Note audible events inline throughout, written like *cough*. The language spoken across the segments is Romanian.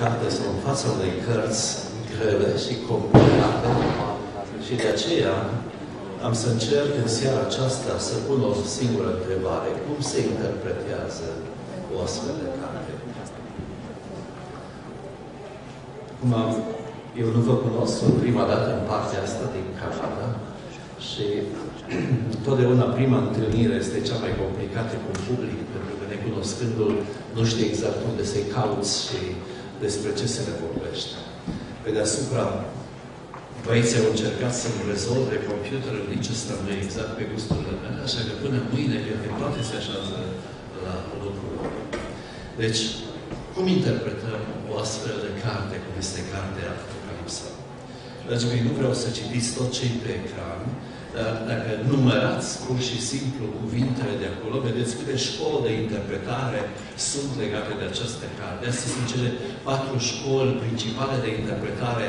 carte sau în fața unei cărți grele și complicate și de aceea am să încerc în seara aceasta să pun o singură întrebare. Cum se interpretează o astfel de carte? Cum am, eu nu vă cunosc, sunt prima dată în partea asta din Canada și *clears throat* totdeauna prima întâlnire este cea mai complicată cu public, pentru că necunoscându-l nu știi exact unde să-i cauți și despre ce se le vorbește. Pe deasupra, băieții au încercat să-mi rezolve computerul, nici ăsta nu e exact pe gusturile mele, așa că până mâine, cred că toate se așează la lucrul lor. Deci, cum interpretăm o astfel de carte, cum este cartea Apocalipsa? Dragii mei, nu vreau să citiți tot ce pe ecran, dar dacă numărați pur și simplu cuvintele de acolo, vedeți câte școli de interpretare sunt legate de această carte. Astea sunt cele patru școli principale de interpretare,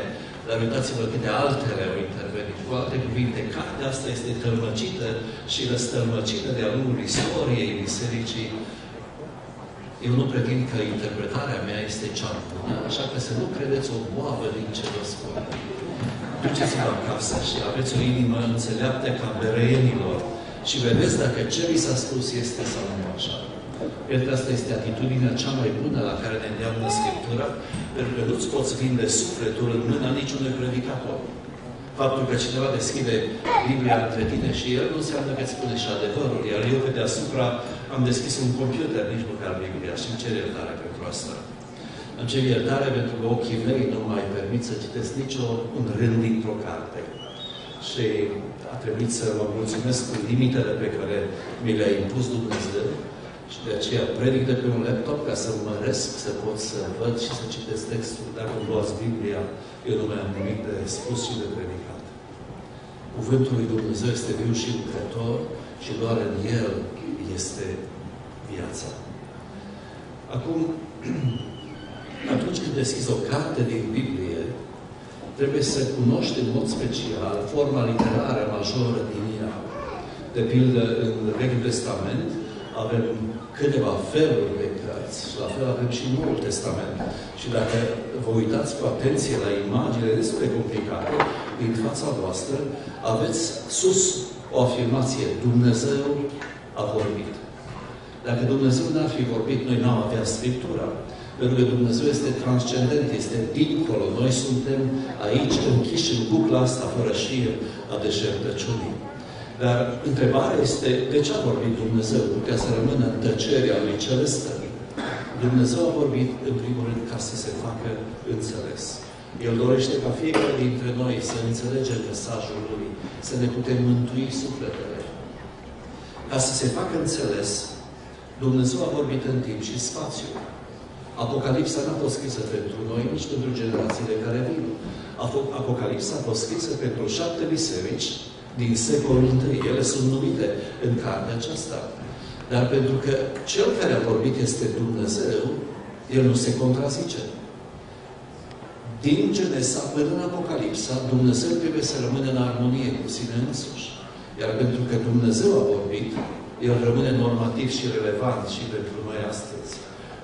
dar uitați-vă câte altele au intervenit. Cu alte cuvinte, cartea asta este tălmăcită și răstălmăcită de-a lungul istoriei Bisericii. Eu nu pretind că interpretarea mea este cea bună, așa că să nu credeți o boabă din ce vă spun duceți-vă acasă și aveți o inimă înțeleaptă ca bereienilor și vedeți dacă ce vi s-a spus este sau nu așa. Cred că asta este atitudinea cea mai bună la care ne îndeamnă Scriptura, pentru că nu-ți poți vinde sufletul în mâna niciunui predicator. Faptul că cineva deschide Biblia între tine și el nu înseamnă că îți spune și adevărul. Iar eu pe deasupra am deschis un computer, nici măcar Biblia, și îmi cer iertare pentru asta. Îmi cer iertare pentru că ochii mei nu mai permit să citesc nicio un rând dintr-o carte. Și a trebuit să vă mulțumesc cu limitele pe care mi le-a impus Dumnezeu și de aceea predic de pe un laptop ca să măresc, să pot să văd și să citesc textul. Dacă îmi luați Biblia, eu nu mai am nimic de spus și de predicat. Cuvântul lui Dumnezeu este viu și lucrător și doar în El este viața. Acum, *clears throat* atunci când deschizi o carte din Biblie, trebuie să cunoști în mod special forma literară majoră din ea. De pildă, în Vechiul Testament avem câteva feluri de cărți și la fel avem și Noul Testament. Și dacă vă uitați cu atenție la imagine destul de complicate din fața voastră, aveți sus o afirmație. Dumnezeu a vorbit. Dacă Dumnezeu n-ar fi vorbit, noi n-am avea Scriptura. Pentru că Dumnezeu este transcendent, este dincolo. Noi suntem aici închiși în bucla asta fără șir a deșertăciunii. Dar întrebarea este, de ce a vorbit Dumnezeu? Putea să rămână în tăcerea lui celestă. Dumnezeu a vorbit, în primul rând, ca să se facă înțeles. El dorește ca fiecare dintre noi să înțelegem mesajul Lui, să ne putem mântui sufletele. Ca să se facă înțeles, Dumnezeu a vorbit în timp și spațiu. Apocalipsa n-a fost scrisă pentru noi, nici pentru generațiile care vin. Apocalipsa a fost scrisă pentru șapte biserici din secolul I. Ele sunt numite în cartea aceasta. Dar pentru că Cel care a vorbit este Dumnezeu, El nu se contrazice. Din Genesa până în Apocalipsa, Dumnezeu trebuie să rămână în armonie cu sine însuși. Iar pentru că Dumnezeu a vorbit, El rămâne normativ și relevant și pentru noi astăzi.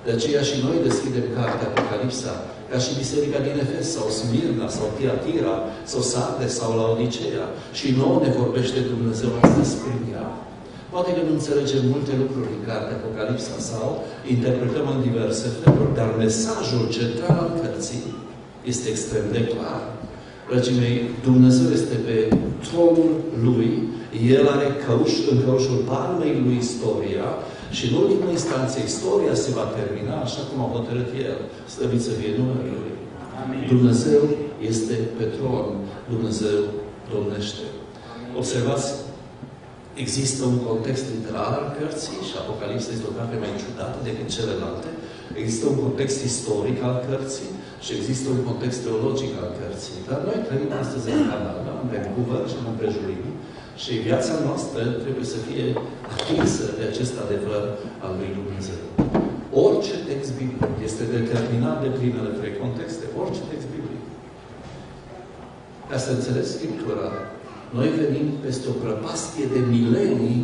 De aceea și noi deschidem cartea Apocalipsa, ca și Biserica din Efes, sau Smirna, sau Tiatira, sau Sarde, sau Laodicea. Și nouă ne vorbește Dumnezeu astăzi prin ea. Poate că nu înțelegem multe lucruri din cartea Apocalipsa sau interpretăm în diverse feluri, dar mesajul central al cărții este extrem de clar. Dragii mei, Dumnezeu este pe tronul Lui, El are căuș, în căușul palmei Lui istoria și în ultima instanță, istoria se va termina așa cum a hotărât El. Slăvit să fie numele Lui. Amin. Dumnezeu este pe tron. Dumnezeu domnește. Observați, există un context literar al cărții și Apocalipsa este o carte mai ciudată decât celelalte. Există un context istoric al cărții și există un context teologic al cărții. Dar noi trăim astăzi în Canada, în Vancouver și în împrejurimi și viața noastră trebuie să fie atinsă de acest adevăr al lui Dumnezeu. Orice text biblic este determinat de primele trei contexte. Orice text biblic. Ca să înțeles Scriptura, noi venim peste o prăpastie de milenii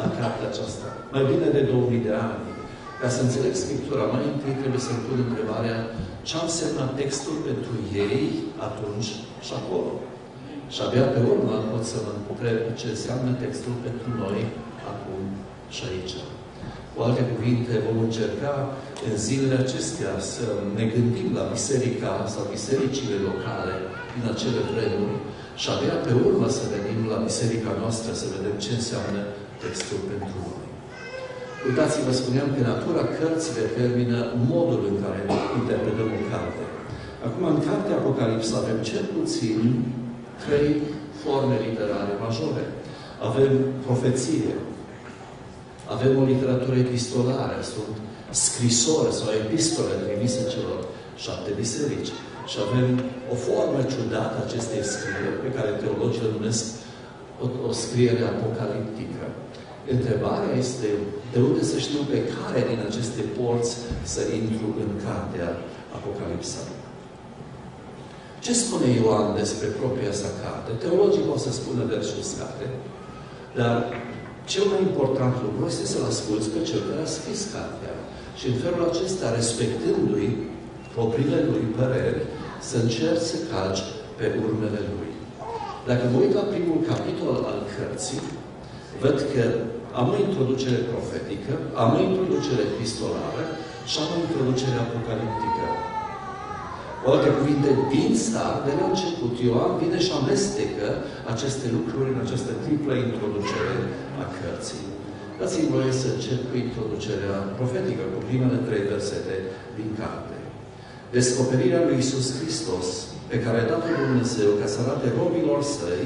la cartea aceasta. Mai bine de 2000 de ani. Ca să înțeleg Scriptura, mai întâi trebuie să-mi pun întrebarea ce a însemnat textul pentru ei atunci și acolo. Și abia pe urmă pot să mă întreb ce înseamnă textul pentru noi acum și aici. Cu alte cuvinte, vom încerca în zilele acestea să ne gândim la biserica sau bisericile locale din acele vremuri și abia pe urmă să venim la biserica noastră să vedem ce înseamnă textul pentru noi. Uitați-vă, spuneam că natura cărții determină modul în care interpretăm o carte. Acum, în cartea Apocalipsa avem cel puțin trei forme literare majore. Avem profeție, avem o literatură epistolară, sunt scrisori sau epistole trimise celor șapte biserici. Și avem o formă ciudată acestei scrieri, pe care teologii o numesc o, o scriere apocaliptică. Întrebarea este de unde să știu pe care din aceste porți să intru în cartea Apocalipsa. Ce spune Ioan despre propria sa carte? Teologii pot să spună versul scate, dar cel mai important lucru este să-L asculți pe Cel care a scris cartea. Și în felul acesta, respectându-i propriile lui păreri, să încerci să calci pe urmele lui. Dacă mă uit la primul capitol al cărții, văd că am o introducere profetică, am o introducere epistolară și am o introducere apocaliptică. Cu alte cuvinte, din start, de la început, Ioan vine și amestecă aceste lucruri în această triplă introducere a cărții. Dați-mi voie să încep cu introducerea profetică, cu primele trei versete din carte. Descoperirea lui Isus Hristos, pe care a dat-o Dumnezeu ca să arate robilor săi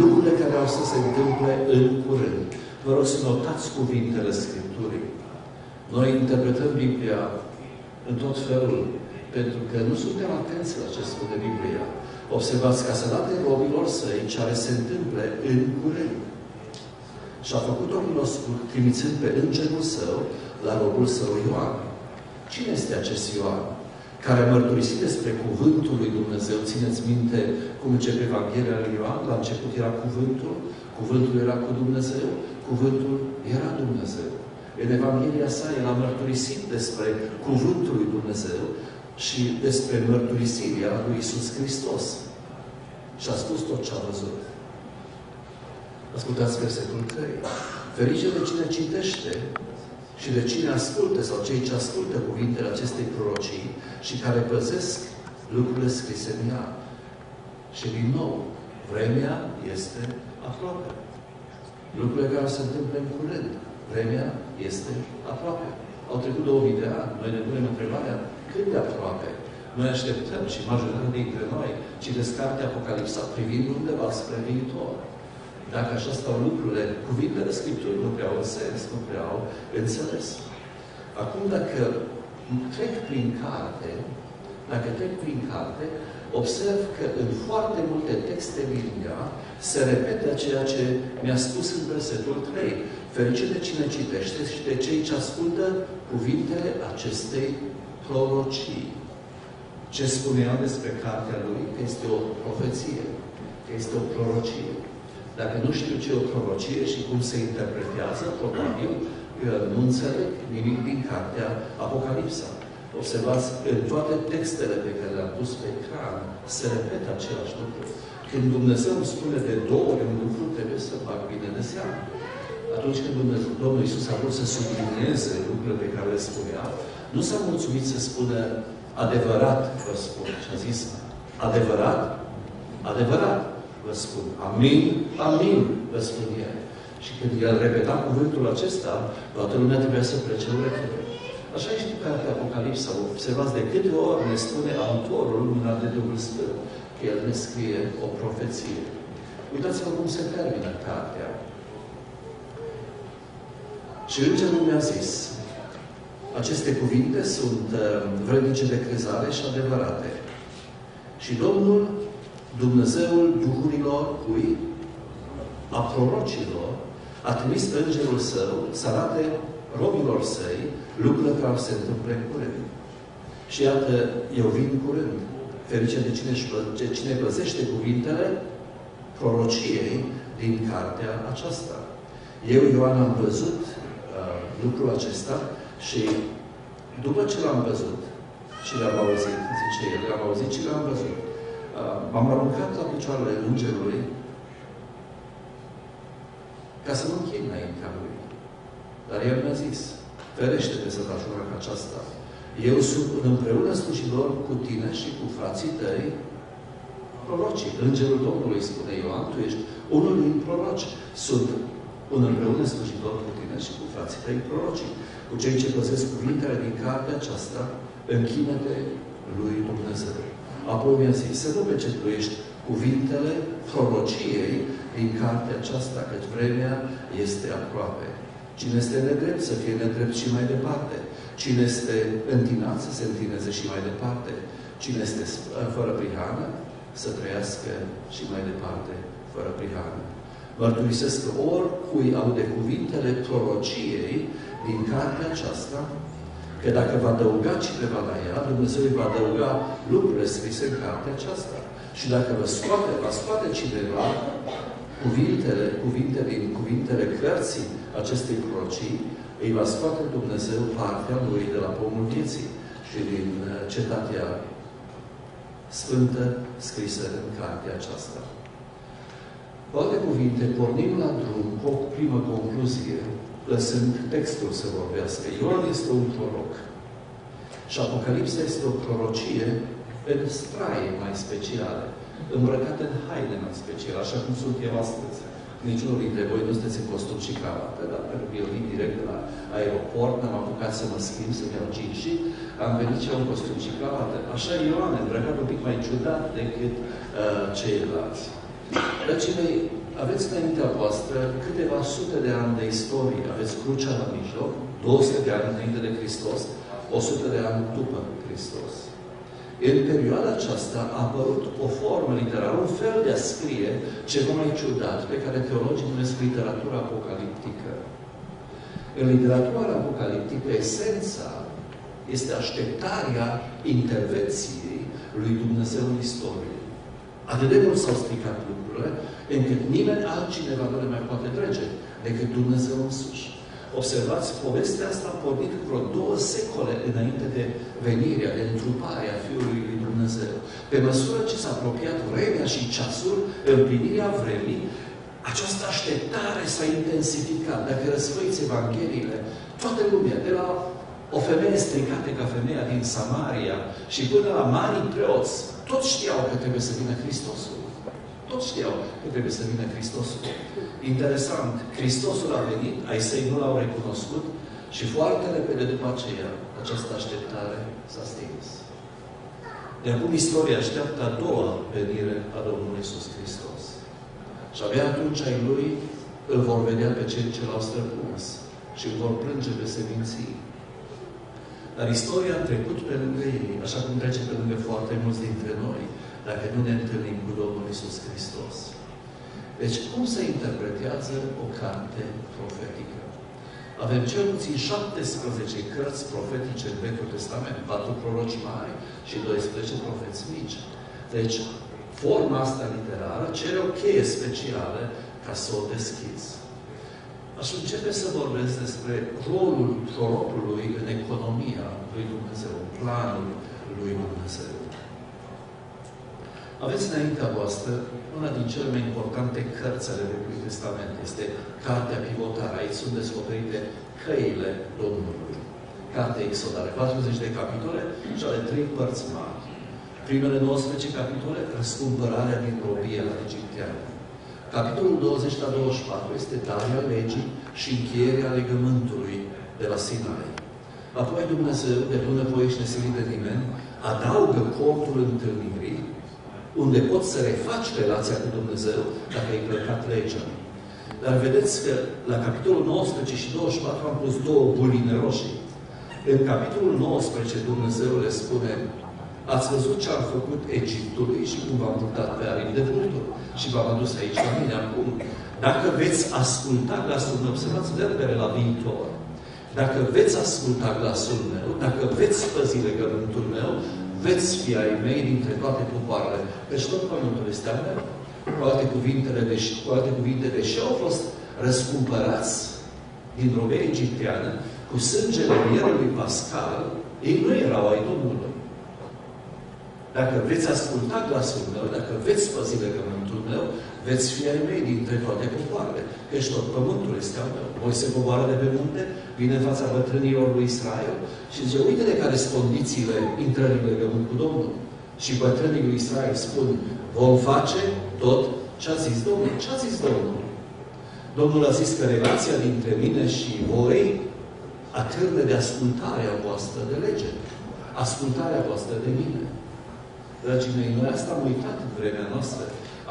lucrurile care au să se întâmple în curând. Vă rog să notați cuvintele Scripturii. Noi interpretăm Biblia în tot felul, pentru că nu suntem atenți la ce spune Biblia. Observați ca să date robilor săi ce are se întâmple în curând. Și a făcut-o cunoscut, trimițând pe îngerul său la robul său Ioan. Cine este acest Ioan? care a mărturisit despre Cuvântul lui Dumnezeu. Țineți minte cum începe Evanghelia lui Ioan? La început era Cuvântul, Cuvântul era cu Dumnezeu, Cuvântul era Dumnezeu. În Evanghelia sa, el a mărturisit despre Cuvântul lui Dumnezeu și despre mărturisirea lui Isus Hristos. Și a spus tot ce a văzut. Ascultați versetul 3. Ferice de cine citește și de cine ascultă sau cei ce ascultă cuvintele acestei prorocii și care păzesc lucrurile scrise în ea. Și din nou, vremea este aproape. Lucrurile care se întâmplă în curând. Vremea este aproape. Au trecut 2000 de ani. Noi ne punem întrebarea cât de aproape. Noi așteptăm și majoritatea dintre noi citesc cartea Apocalipsa privind undeva spre viitor. Dacă așa stau lucrurile, cuvintele Scripturii nu prea au sens, nu prea au înțeles. Acum, dacă trec prin carte, dacă trec prin carte, observ că în foarte multe texte Biblia se repete ceea ce mi-a spus în versetul 3. Ferice de cine citește și de cei ce ascultă cuvintele acestei prorocii. Ce spunea despre cartea lui? Că este o profeție, că este o prorocie. Dacă nu știu ce e o prorocie și cum se interpretează, probabil nu înțeleg nimic din cartea Apocalipsa. Observați, în toate textele pe care le-am pus pe ecran, se repetă același lucru. Când Dumnezeu îmi spune de două ori un lucru, trebuie să fac bine de seamă. Atunci când Dumnezeu, Domnul Iisus a vrut să sublinieze lucrurile pe care le spunea, nu s-a mulțumit să spună adevărat, vă spun. Și a zis, adevărat, adevărat vă spun. Amin, amin, vă spun el. Și când el repeta cuvântul acesta, toată lumea trebuia să plece urechile. Așa e și cartea Apocalipsa. Observați de câte ori ne spune autorul lumina de Duhul Sfânt că el ne scrie o profeție. Uitați-vă cum se termină cartea. Și îngerul mi-a zis, aceste cuvinte sunt uh, vrednice de crezare și adevărate. Și Domnul Dumnezeul Duhurilor, cui? A prorocilor, a trimis Îngerul Său să arate robilor săi lucrurile care se întâmplă în curând. Și iată, eu vin curând. Ferice de cine, de cine păzește cuvintele prorociei din cartea aceasta. Eu, Ioan, am văzut uh, lucrul acesta și după ce l-am văzut și l-am auzit, zice el, l-am auzit și l-am văzut, uh, m-am aruncat la picioarele Îngerului ca să nu închin înaintea lui. Dar el mi-a zis, ferește-te să faci una ca aceasta. Eu sunt împreună slujitor cu tine și cu frații tăi prorocii. Îngerul Domnului spune Ioan, tu ești unul din proroci. Sunt un împreună slujitor cu tine și cu frații tăi prorocii. Cu cei ce păzesc cuvintele din cartea aceasta, închină-te lui Dumnezeu. Apoi mi-a zis să nu pecetuiești cuvintele prorociei din cartea aceasta, căci vremea este aproape. Cine este nedrept să fie nedrept și mai departe. Cine este întinat să se întineze și mai departe. Cine este fără prihană să trăiască și mai departe fără prihană. Mărturisesc că oricui aude cuvintele prorociei din cartea aceasta, că dacă va adăuga cineva la ea, Dumnezeu îi va adăuga lucrurile scrise în cartea aceasta. Și dacă vă scoate, va scoate cineva cuvintele, cuvinte din cuvintele cărții acestei prorocii, îi va scoate Dumnezeu partea lui de la pomul vieții și din uh, cetatea sfântă scrisă în cartea aceasta. Cu alte cuvinte, pornim la drum cu o primă concluzie, lăsând textul să vorbească. Ioan este un proroc. Și Apocalipsa este o prorocie în straie mai speciale, îmbrăcate în haine mai speciale, așa cum sunt eu astăzi. Niciunul dintre voi nu sunteți în costum și cravată, dar pentru că eu vin direct de la aeroport, n-am apucat să mă schimb, să-mi iau și am venit și un costum și cravată. Așa Ioan, îmbrăcat un pic mai ciudat decât uh, ceilalți. Dragii mei, aveți înaintea voastră câteva sute de ani de istorie. Aveți crucea la mijloc, 200 de ani înainte de Hristos, 100 de ani după Hristos. În perioada aceasta a apărut o formă literară, un fel de a scrie ceva mai ciudat, pe care teologii numesc literatura apocaliptică. În literatura apocaliptică, esența este așteptarea intervenției lui Dumnezeu în istorie. Atât de mult s-au stricat lucrurile, încât nimeni altcineva nu le mai poate trece decât Dumnezeu însuși. Observați, povestea asta a pornit vreo două secole înainte de venirea, de întruparea Fiului lui Dumnezeu. Pe măsură ce s-a apropiat vremea și ceasul, împlinirea vremii, această așteptare s-a intensificat. Dacă răsfăiți Evangheliile, toată lumea, de la o femeie stricată ca femeia din Samaria și până la mari preoți, toți știau că trebuie să vină Hristosul. Toți știau că trebuie să vină Hristosul. Interesant, Hristosul a venit, ai săi nu l-au recunoscut și foarte repede după aceea această așteptare s-a stins. De acum istoria așteaptă a doua venire a Domnului Iisus Hristos. Și abia atunci ai Lui îl vor vedea pe cei ce l-au străpuns și îl vor plânge pe seminții. Dar istoria a trecut pe lângă ei, așa cum trece pe lângă foarte mulți dintre noi, dacă nu ne întâlnim cu Domnul Isus Hristos. Deci, cum se interpretează o carte profetică? Avem cel puțin 17 cărți profetice în Vechiul Testament, 4 proroci mari și 12 profeți mici. Deci, forma asta literară cere o cheie specială ca să o deschizi. Aș începe să vorbesc despre rolul prorocului în economia lui Dumnezeu, planul lui Dumnezeu. Aveți înaintea voastră una din cele mai importante cărți ale Vechiului Testament. Este Cartea Pivotară. Aici sunt descoperite căile Domnului. Cartea Exodare. 40 de capitole și ale trei părți mari. Primele 19 capitole, răscumpărarea din robie la egipteană. Capitolul 20 la 24 este darea legii și încheierea legământului de la Sinai. Apoi Dumnezeu, de până voi și nesilit de nimeni, adaugă cortul întâlnirii, unde poți să refaci relația cu Dumnezeu dacă ai plecat legea. Dar vedeți că la capitolul 19 și 24 am pus două buline roșii. În capitolul 19 Dumnezeu le spune Ați văzut ce am făcut Egiptului și cum v-am purtat pe aripi de vulturi și v-am adus aici la mine acum. Dacă veți asculta glasul meu, observați verbele la viitor. Dacă veți asculta glasul meu, dacă veți păzi legământul meu, veți fi ai mei dintre toate popoarele. Deci tot pământul este al meu. Cu alte cuvinte, deși, cu alte cuvinte, deși au fost răscumpărați din robia egipteană, cu sângele mierului pascal, ei nu erau ai Domnului. Dacă veți asculta glasul meu, dacă veți păzi legământul meu, veți fi ai mei dintre toate popoarele. Căci tot pământul este al meu. Voi se coboară de pe munte, vine în fața bătrânilor lui Israel și zice, uite de care sunt condițiile intrării în legământ cu Domnul. Și bătrânii lui Israel spun, vom face tot ce a zis Domnul. Ce a zis Domnul? Domnul a zis că relația dintre mine și voi atârne de ascultarea voastră de lege. Ascultarea voastră de mine. Dragii mei, noi asta am uitat în vremea noastră.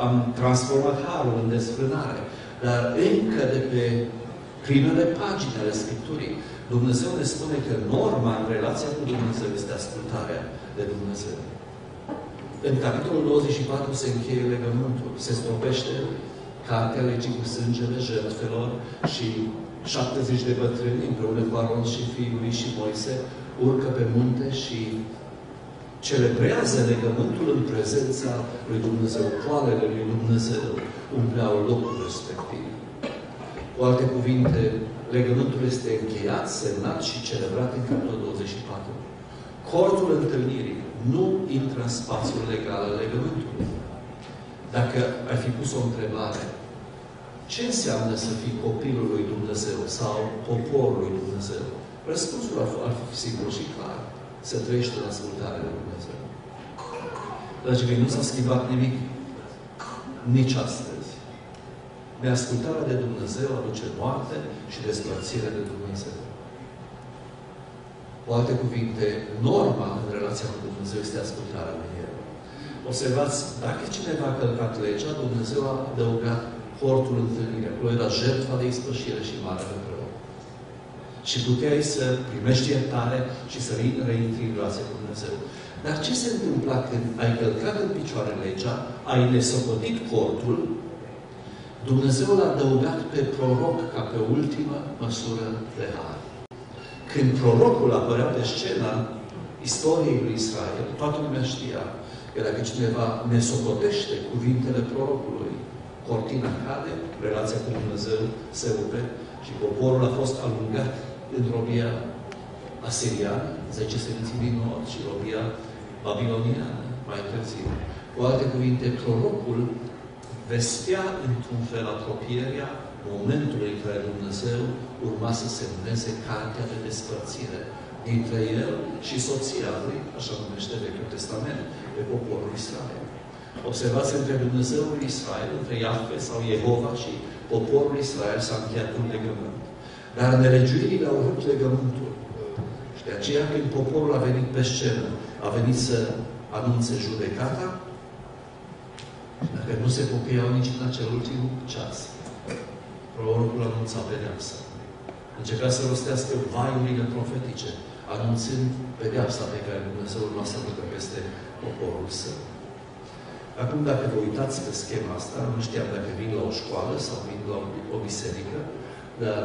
Am transformat harul în desfrânare. Dar încă de pe primele pagini ale Scripturii, Dumnezeu ne spune că norma în relația cu Dumnezeu este ascultarea de Dumnezeu. În capitolul 24 se încheie legământul, se stropește cartea legii cu sângele jertfelor și 70 de bătrâni împreună cu Aron și fiul lui și Moise urcă pe munte și celebrează legământul în prezența lui Dumnezeu. Poalele lui Dumnezeu umpleau locul respectiv. Cu alte cuvinte, legământul este încheiat, semnat și celebrat în capitolul 24. Cortul întâlnirii nu intră în spațiul legal al legământului. Dacă ai fi pus o întrebare, ce înseamnă să fii copilul lui Dumnezeu sau poporul lui Dumnezeu? Răspunsul ar fi simplu și clar să trăiești în ascultare de Dumnezeu. Dragii mei, nu s-a schimbat nimic nici astăzi. Neascultarea de Dumnezeu aduce moarte și despărțire de Dumnezeu. Cu alte cuvinte, norma în relația cu Dumnezeu este ascultarea de El. Observați, dacă cineva a călcat legea, Dumnezeu a adăugat portul întâlnirii. Acolo era jertfa de ispășire și mare de și puteai să primești iertare și să reintri în relație cu Dumnezeu. Dar ce se întâmpla când ai călcat în picioare legea, ai nesocotit cortul, Dumnezeu l-a adăugat pe proroc ca pe ultimă măsură de har. Când prorocul apărea pe scena istoriei lui Israel, toată lumea știa că dacă cineva ne socotește cuvintele prorocului, cortina cade, relația cu Dumnezeu se rupe și poporul a fost alungat în robia asiriană, 10 seminții din nord și robia babiloniană, mai târziu. Cu alte cuvinte, prorocul vestea într-un fel apropierea momentului în care Dumnezeu urma să semneze cartea de despărțire dintre el și soția lui, așa numește Vechiul Testament, pe poporul Israel. Observați între Dumnezeul Israel, între Iahve sau Jehova și poporul Israel s-a încheiat un legământ. Dar nelegiuirile au rupt legământul. Și de aceea când poporul a venit pe scenă, a venit să anunțe judecata, dacă nu se pocăiau nici în acel ultim ceas, prorocul anunța pedeapsa. Începea să rostească vaiurile profetice, anunțând pedeapsa pe care Dumnezeu urma să aducă peste poporul său. Acum, dacă vă uitați pe schema asta, nu știam dacă vin la o școală sau vin la o biserică, dar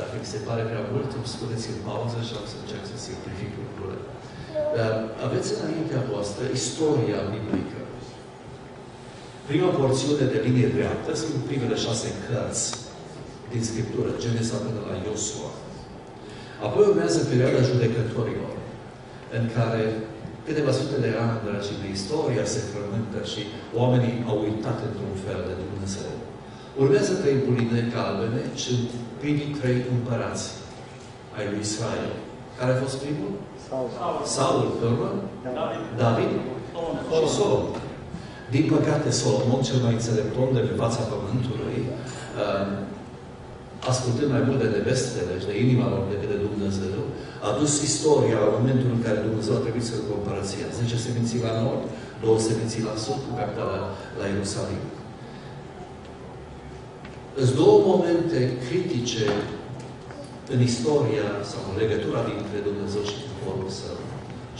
dacă mi se pare prea mult, îmi spuneți în pauză și am să încerc să simplific lucrurile. Dar aveți înaintea voastră istoria biblică. Prima porțiune de linie dreaptă sunt primele șase cărți din Scriptură, Genesa până la Iosua. Apoi urmează perioada judecătorilor, în care câteva sute de ani, dragii de istoria se frământă și oamenii au uitat într-un fel de Dumnezeu. Urmează trei buline galbene și primii trei împărați ai lui Israel. Care a fost primul? Saul. Saul, pe urmă? David. David și Solomon. Din păcate, Solomon, cel mai înțelept om de pe fața pământului, uh, ascultând mai mult de nevestele și de inima lor decât de Dumnezeu, a dus istoria la momentul în care Dumnezeu a trebuit să-l comparația. 10 seminții la nord, două seminții la sud, cu capitala la Ierusalim. Sunt două momente critice în istoria sau în legătura dintre Dumnezeu și poporul său.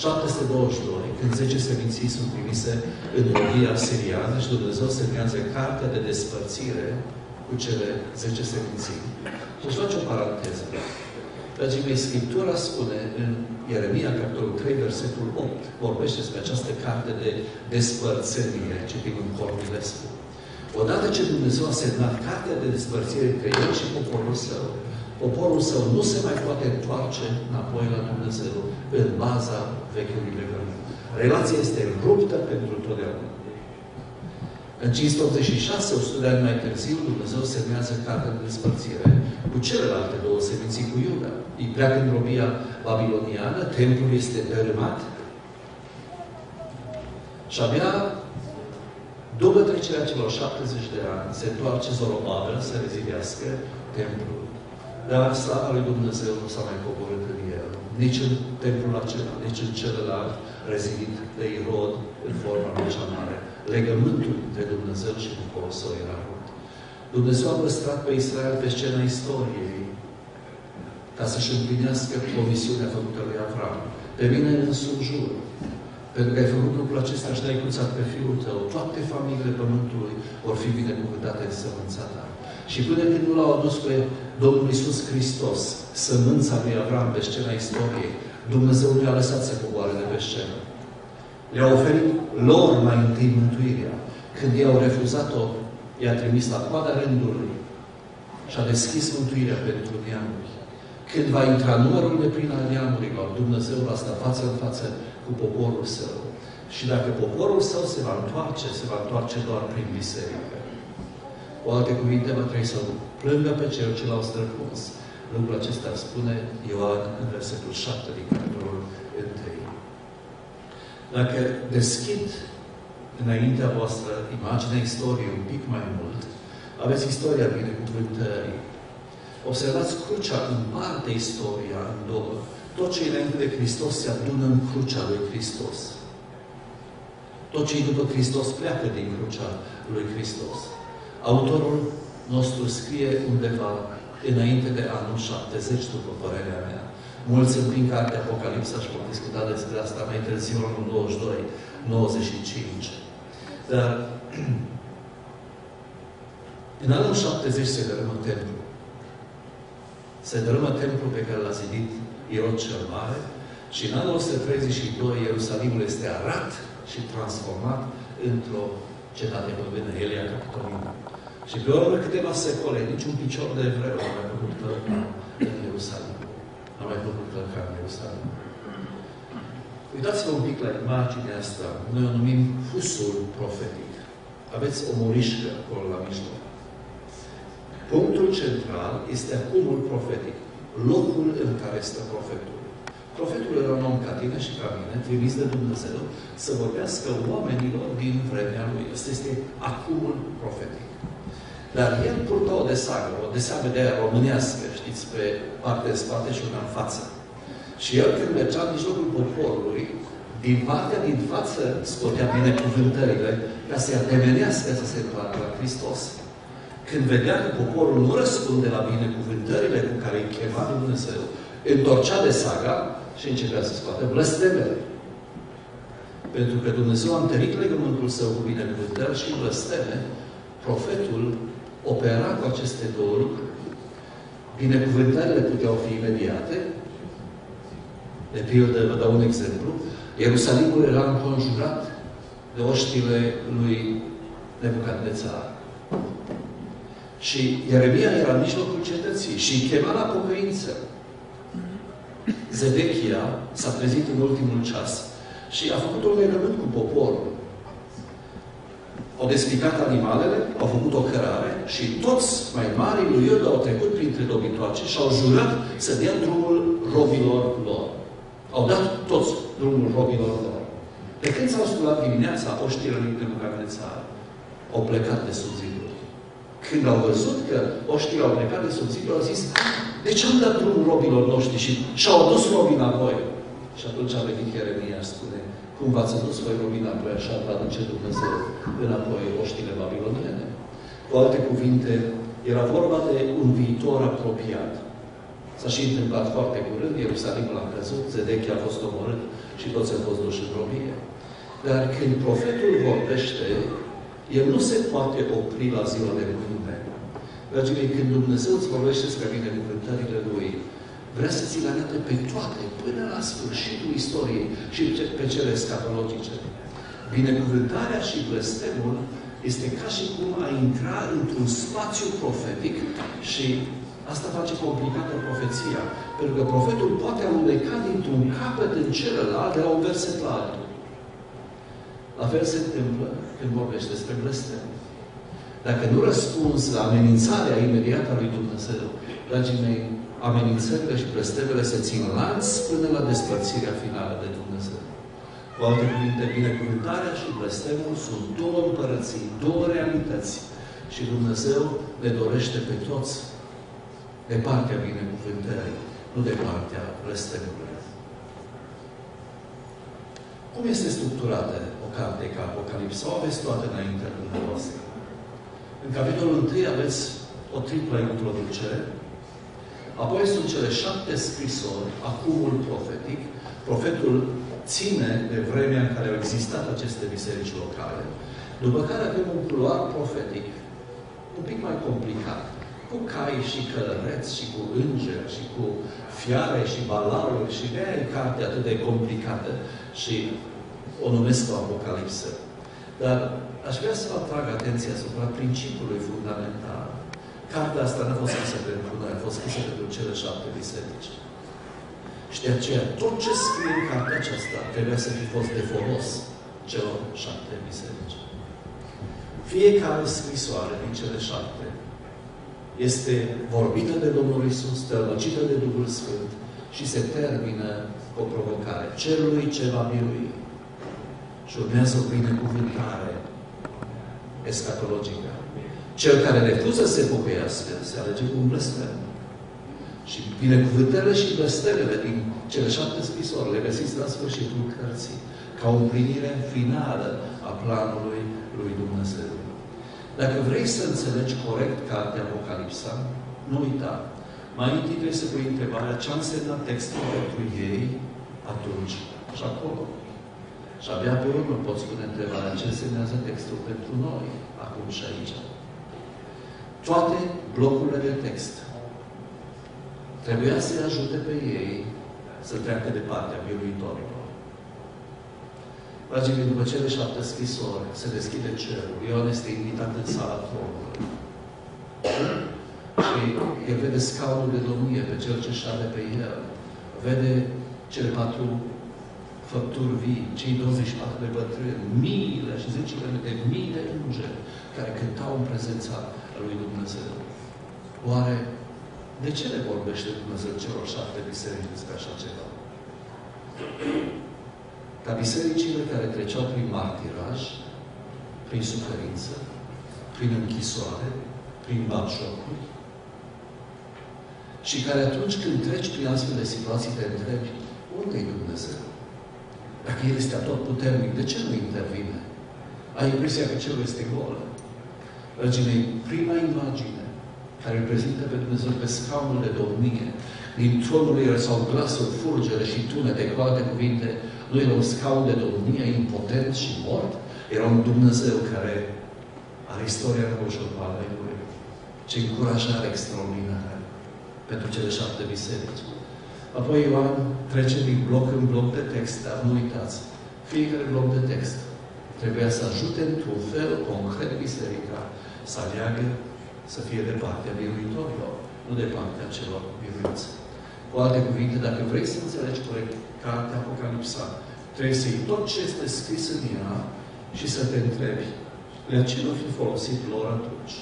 722, când 10 seminții sunt trimise în robia siriană și Dumnezeu semnează cartea de despărțire cu cele 10 seminții. Și aș face o paranteză. Dragii mei, Scriptura spune în Ieremia, capitolul 3, versetul 8, vorbește despre această carte de despărțenie, citim în Cornilescu. Odată ce Dumnezeu a semnat cartea de despărțire între El și poporul Său, Poporul său nu se mai poate întoarce înapoi la Dumnezeu în baza vechiului legământ. Relația este ruptă pentru totdeauna. În 586, 100 de ani mai târziu, Dumnezeu semnează cartea de despărțire cu celelalte două seminții cu Iuda. Îi pleacă în robia babiloniană, templul este dărâmat și abia după trecerea celor 70 de ani, se întoarce Zorobabel să rezidească templul. Dar slava lui Dumnezeu nu s-a mai coborât în el. Nici în templul acela, nici în celălalt rezidit de Irod în forma lui cea mare. Legământul de Dumnezeu și poporul său era rupt. Dumnezeu a păstrat pe Israel pe scena istoriei ca să-și împlinească promisiunea făcută lui Avram. Pe mine însumi jur pentru că ai făcut lucrul acesta și l-ai cruțat pe Fiul tău. Toate familiile Pământului vor fi binecuvântate în sămânța ta. Și până când nu l-au adus pe Domnul Isus Hristos, sămânța lui Avram pe scena istoriei, Dumnezeu nu i-a lăsat să coboare de pe scenă. Le-a oferit lor mai întâi mântuirea. Când ei au refuzat-o, i-a trimis la coada rândului și a deschis mântuirea pentru neamuri. Când va intra numărul de plin al neamurilor, Dumnezeu va sta față în față cu poporul său. Și dacă poporul său se va întoarce, se va întoarce doar prin biserică. Cu alte cuvinte, va trebui să plângă pe cel ce l-au străpuns. Lucrul acesta spune Ioan în versetul 7 din capitolul 1. Dacă deschid înaintea voastră imaginea istoriei un pic mai mult, aveți istoria binecuvântării. Observați crucea în parte istoria în două. Tot ce e înainte de Hristos se adună în crucea lui Hristos. Tot ce e după Hristos pleacă din crucea lui Hristos. Autorul nostru scrie undeva înainte de anul 70, după părerea mea. Mulți împing cartea Apocalipsa și vom discuta despre asta mai târziu, în 22, 95. Dar *clears throat* în anul 70 se dărâmă templu. Se dărâmă templul pe care l-a zidit Irod cel Mare și în anul 132 Ierusalimul este arat și transformat într-o cetate păgână, Elia Capitolina. Și pe urmă câteva secole, niciun picior de evreu nu a mai putut călca în Ierusalim. Nu a mai putut călca în Ierusalim. Uitați-vă un pic la imaginea asta. Noi o numim fusul profetic. Aveți o morișcă acolo la mijloc. Punctul central este acumul profetic locul în care stă profetul. Profetul era un om ca tine și ca mine, trimis de Dumnezeu, să vorbească oamenilor din vremea lui. Asta este acumul profetic. Dar el purta o desagă, o desagă de aia românească, știți, pe partea de spate și una în față. Și el când mergea în mijlocul poporului, din partea din față scotea binecuvântările ca să-i atemenească să se întoarcă la Hristos. Când vedea că poporul nu răspunde la binecuvântările cu care îi chema Dumnezeu, întorcea de saga și începea să scoată blestemele. Pentru că Dumnezeu a întărit legământul său cu binecuvântări și blesteme, profetul opera cu aceste două lucruri. Binecuvântările puteau fi imediate. De pildă, vă dau un exemplu. Ierusalimul era înconjurat de oștile lui Nebucadnețar. Și Ieremia era în mijlocul cetății și îi chema la pocăință. Zedechia s-a trezit în ultimul ceas și a făcut un legământ cu poporul. Au despicat animalele, au făcut o cărare și toți mai mari lui Iuda au trecut printre dobitoace și au jurat să dea drumul robilor lor. Au dat toți drumul robilor lor. De când s-au sculat dimineața, oștile lui Nebucadnețar au plecat de sub zidul. Când au văzut că oștii au plecat de sub zidul, au zis, de ce am dat drumul robilor noștri și și-au adus robii înapoi? Și atunci a venit Ieremia și spune, cum v-ați adus voi robii înapoi, așa va aduce Dumnezeu înapoi oștile babiloniene. Cu alte cuvinte, era vorba de un viitor apropiat. S-a și întâmplat foarte curând, Ierusalimul a căzut, Zedechia a fost omorât și toți au fost duși în robie. Dar când profetul vorbește, el nu se poate opri la ziua de mâine. Dragii mei, când Dumnezeu îți vorbește despre binecuvântările Lui, vrea să ți le arate pe toate, până la sfârșitul istoriei și pe cele scatologice. Binecuvântarea și blestemul este ca și cum a intra într-un spațiu profetic și Asta face complicată profeția. Pentru că profetul poate aluneca dintr-un capăt în celălalt de la un verset la altul. La fel se întâmplă când vorbește despre blestem. Dacă nu răspunzi la amenințarea imediată a lui Dumnezeu, dragii mei, amenințările și blestemele se țin lanț până la despărțirea finală de Dumnezeu. Cu alte cuvinte, binecuvântarea și blestemul sunt două împărății, două realități. Și Dumnezeu le dorește pe toți de partea binecuvântării, nu de partea blestemului. Cum este structurată o carte ca Apocalipsa? O aveți toate înainte dumneavoastră. În capitolul 1 aveți o triplă introducere, apoi sunt cele șapte scrisori, acumul profetic. Profetul ține de vremea în care au existat aceste biserici locale, după care avem un culoar profetic un pic mai complicat, cu cai și călăreți și cu îngeri și cu fiare și balaruri și de aia e carte atât de complicată și o numesc o apocalipsă. Dar aș vrea să vă atrag atenția asupra principiului fundamental. Cartea asta nu a fost scrisă pentru noi, a fost scrisă pentru cele șapte biserici. Și de aceea, tot ce scrie în cartea aceasta trebuia să fi fost de folos celor șapte biserici. Fiecare scrisoare din cele șapte este vorbită de Domnul Isus, tălmăcită de Duhul Sfânt și se termină cu o provocare. Cerului ce va birui. Și urmează o binecuvântare escatologică. Cel care refuză să se pocăiască se alege cu un blestem. Și binecuvântările și blestemele din cele șapte scrisori le găsiți la sfârșitul cărții, ca o împlinire finală a planului lui Dumnezeu. Dacă vrei să înțelegi corect cartea Apocalipsa, nu uita. Mai întâi trebuie să pui întrebarea ce a însemnat textul pentru ei atunci și acolo. Și abia pe urmă poți spune întrebarea ce însemnează textul pentru noi, acum și aici. Toate blocurile de text trebuia să-i ajute pe ei să treacă de partea biruitorilor. Dragii mei, după cele șapte scrisori, se deschide cerul. Ioan este invitat în sala tronului. Și el vede scaunul de domnie pe cel ce șade pe el. Vede cele patru făpturi vii, cei 24 de bătrâni, miile și zecile de mii de îngeri care cântau în prezența lui Dumnezeu. Oare de ce le vorbește Dumnezeu celor șapte biserici despre așa ceva? Ca bisericile care treceau prin martiraj, prin suferință, prin închisoare, prin batjocuri, și care atunci când treci prin astfel de situații te întrebi, unde e Dumnezeu? Dacă El este tot puternic, de ce nu intervine? Ai impresia că cerul este gol. Dragii mei, prima imagine care reprezintă pe Dumnezeu pe scaunul de domnie, din tronul ei sau glasuri, fulgere și tunete, cu alte cuvinte, nu era un scaun de domnie impotent și mort, era un Dumnezeu care are istoria roșovală lui. Ce încurajare extraordinară pentru cele șapte biserici. Apoi Ioan trece din bloc în bloc de text, dar nu uitați, fiecare bloc de text trebuia să ajute într-un fel concret biserica să aleagă să fie de partea biruitorilor, nu de partea celor biruiți. Cu alte cuvinte, dacă vrei să înțelegi corect cartea Apocalipsa, trebuie să iei tot ce este scris în ea și să te întrebi de ce nu fi folosit lor atunci.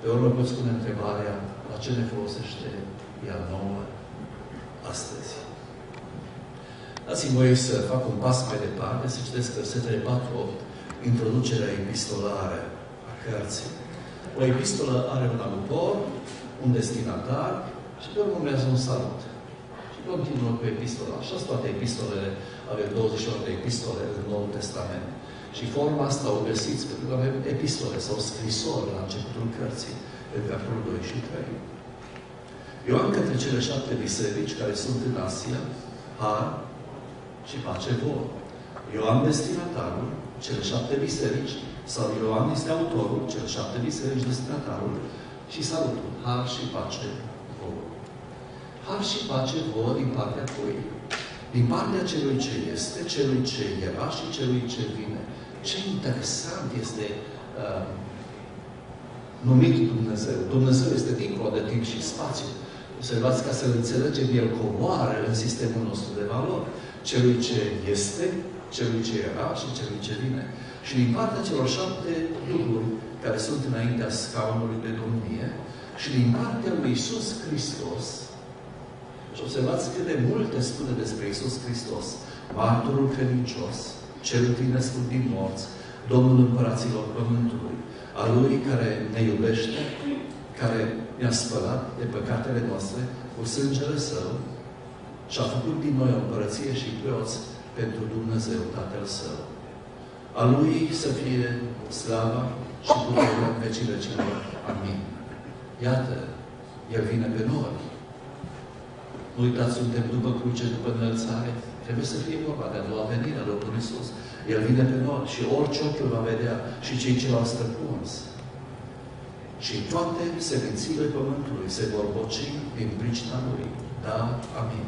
Pe urmă poți spune întrebarea la ce ne folosește ea nouă astăzi. Dați-mi voi să fac un pas mai departe, să citesc versetele 4 introducerea epistolară a cărții. O epistolă are un autor, un destinatar și pe urmă urmează un salut. Și continuă cu epistola. Așa sunt toate epistolele, avem 28 de epistole în Noul Testament. Și forma asta o găsiți pentru că avem epistole sau scrisori la începutul cărții, în capitolul 2 și 3. Ioan către cele șapte biserici care sunt în Asia, har și pace vouă. Ioan destinatarul, cele șapte biserici, sau Ioan este autorul, cele șapte biserici destinatarul, și salutul, har și pace vouă. Har și pace vouă din partea cui? Din partea celui ce este, celui ce era și celui ce vine. Ce interesant este uh, numit Dumnezeu. Dumnezeu este dincolo de timp și spațiu. Observați, ca să-L înțelegem, El coboară în sistemul nostru de valori. Celui ce este, celui ce era și celui ce vine. Și din partea celor șapte lucruri care sunt înaintea scaunului de domnie și din partea lui Isus Hristos, și observați cât de multe spune despre Isus Hristos, martorul credincios, cel născut din morți, Domnul Împăraților Pământului, a Lui care ne iubește, care ne-a spălat de păcatele noastre cu sângele Său și a făcut din noi o împărăție și preoți pentru Dumnezeu Tatăl Său. A Lui să fie slava și puterea în vecii vecilor. Amin. Iată, El vine pe noi. Nu uitați, suntem după cruce, după înălțare. Trebuie să fie vorba de a doua venire a Domnului Iisus. El vine pe noi și orice ochi îl va vedea și cei ce l-au străpuns. Și toate semințile Pământului se vor boci din pricina Lui. Da? Amin.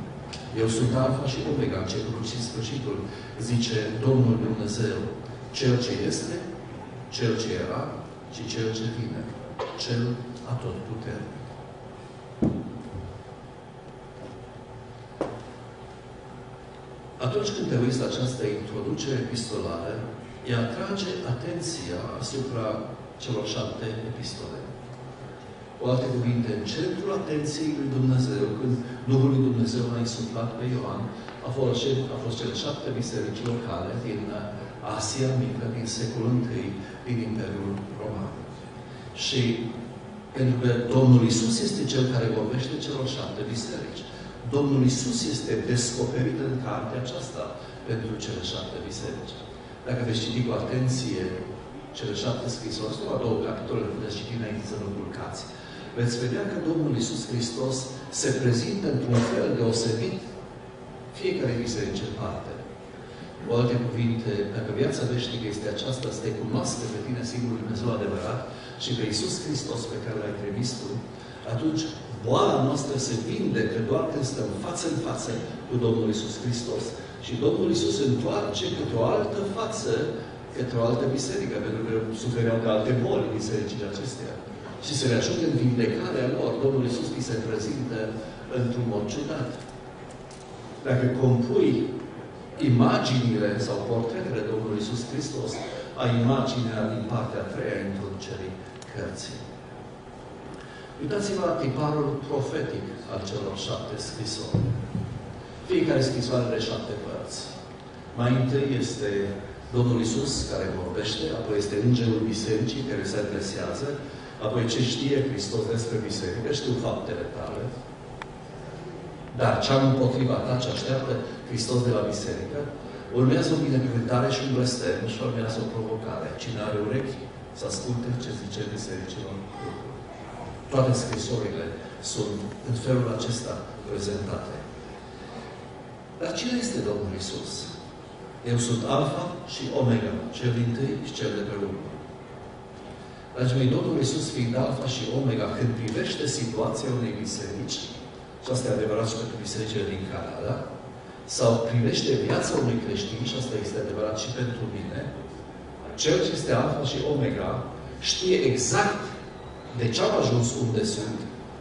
Eu sunt Alfa și Omega, începutul și sfârșitul, zice Domnul Dumnezeu, Cel ce este, Cel ce era și Cel ce vine, Cel atotputernic. Atunci când te uiți la această introducere epistolară, ea atrage atenția asupra celor șapte epistole. Cu alte cuvinte, în centrul atenției lui Dumnezeu, când Duhul lui Dumnezeu a insuflat pe Ioan, a fost, a fost cele șapte biserici locale din Asia Mică, din secolul I, din Imperiul Roman. Și pentru că Domnul Isus este Cel care vorbește celor șapte biserici. Domnul Isus este descoperit în cartea aceasta pentru cele șapte biserici. Dacă veți citi cu atenție cele șapte scrisori, sau două capitole, puteți citi înainte să nu culcați, veți vedea că Domnul Isus Hristos se prezintă într-un fel deosebit fiecare biserică în parte. Cu alte cuvinte, dacă viața veșnică este aceasta, să te cunoască pe tine singurul Dumnezeu adevărat și pe Isus Hristos pe care l-ai trimis tu, atunci boala noastră se vindecă doar când stăm față în față cu Domnul Isus Hristos. Și Domnul Isus întoarce câte o altă față către o altă biserică, pentru că sufereau de alte boli bisericile acestea. Și se le ajunge în vindecarea lor. Domnul Isus îi se prezintă într-un mod ciudat. Dacă compui imaginile sau portretele Domnului Isus Hristos, a imaginea din partea a treia introducerii cărții. Uitați-vă la tiparul profetic al celor șapte scrisori. Fiecare scrisoare are șapte părți. Mai întâi este Domnul Isus care vorbește, apoi este Îngerul Bisericii care se adresează, apoi ce știe Hristos despre Biserică, știu faptele tale, dar ce am împotriva ta, ce așteaptă Hristos de la Biserică, urmează o binecuvântare și un blestem și urmează o provocare. Cine are urechi, să asculte ce zice Bisericilor toate scrisorile sunt în felul acesta prezentate. Dar cine este Domnul Isus? Eu sunt Alfa și Omega, cel din tâi și cel de pe urmă. Dragii mei, Domnul Isus fiind Alfa și Omega, când privește situația unei biserici, și asta e adevărat și pentru bisericile din Canada, sau privește viața unui creștin, și asta este adevărat și pentru mine, cel ce este Alfa și Omega știe exact de ce am ajuns unde sunt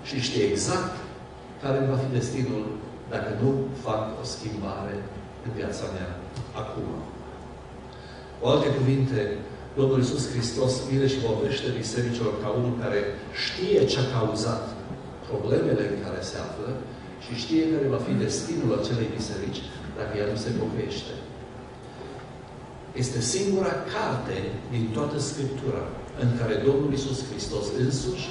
și știe exact care va fi destinul dacă nu fac o schimbare în viața mea acum. Cu alte cuvinte, Domnul Iisus Hristos vine și vorbește bisericilor ca unul care știe ce a cauzat problemele în care se află și știe care va fi destinul acelei biserici dacă ea nu se pocăiește. Este singura carte din toată Scriptura în care Domnul Isus Hristos însuși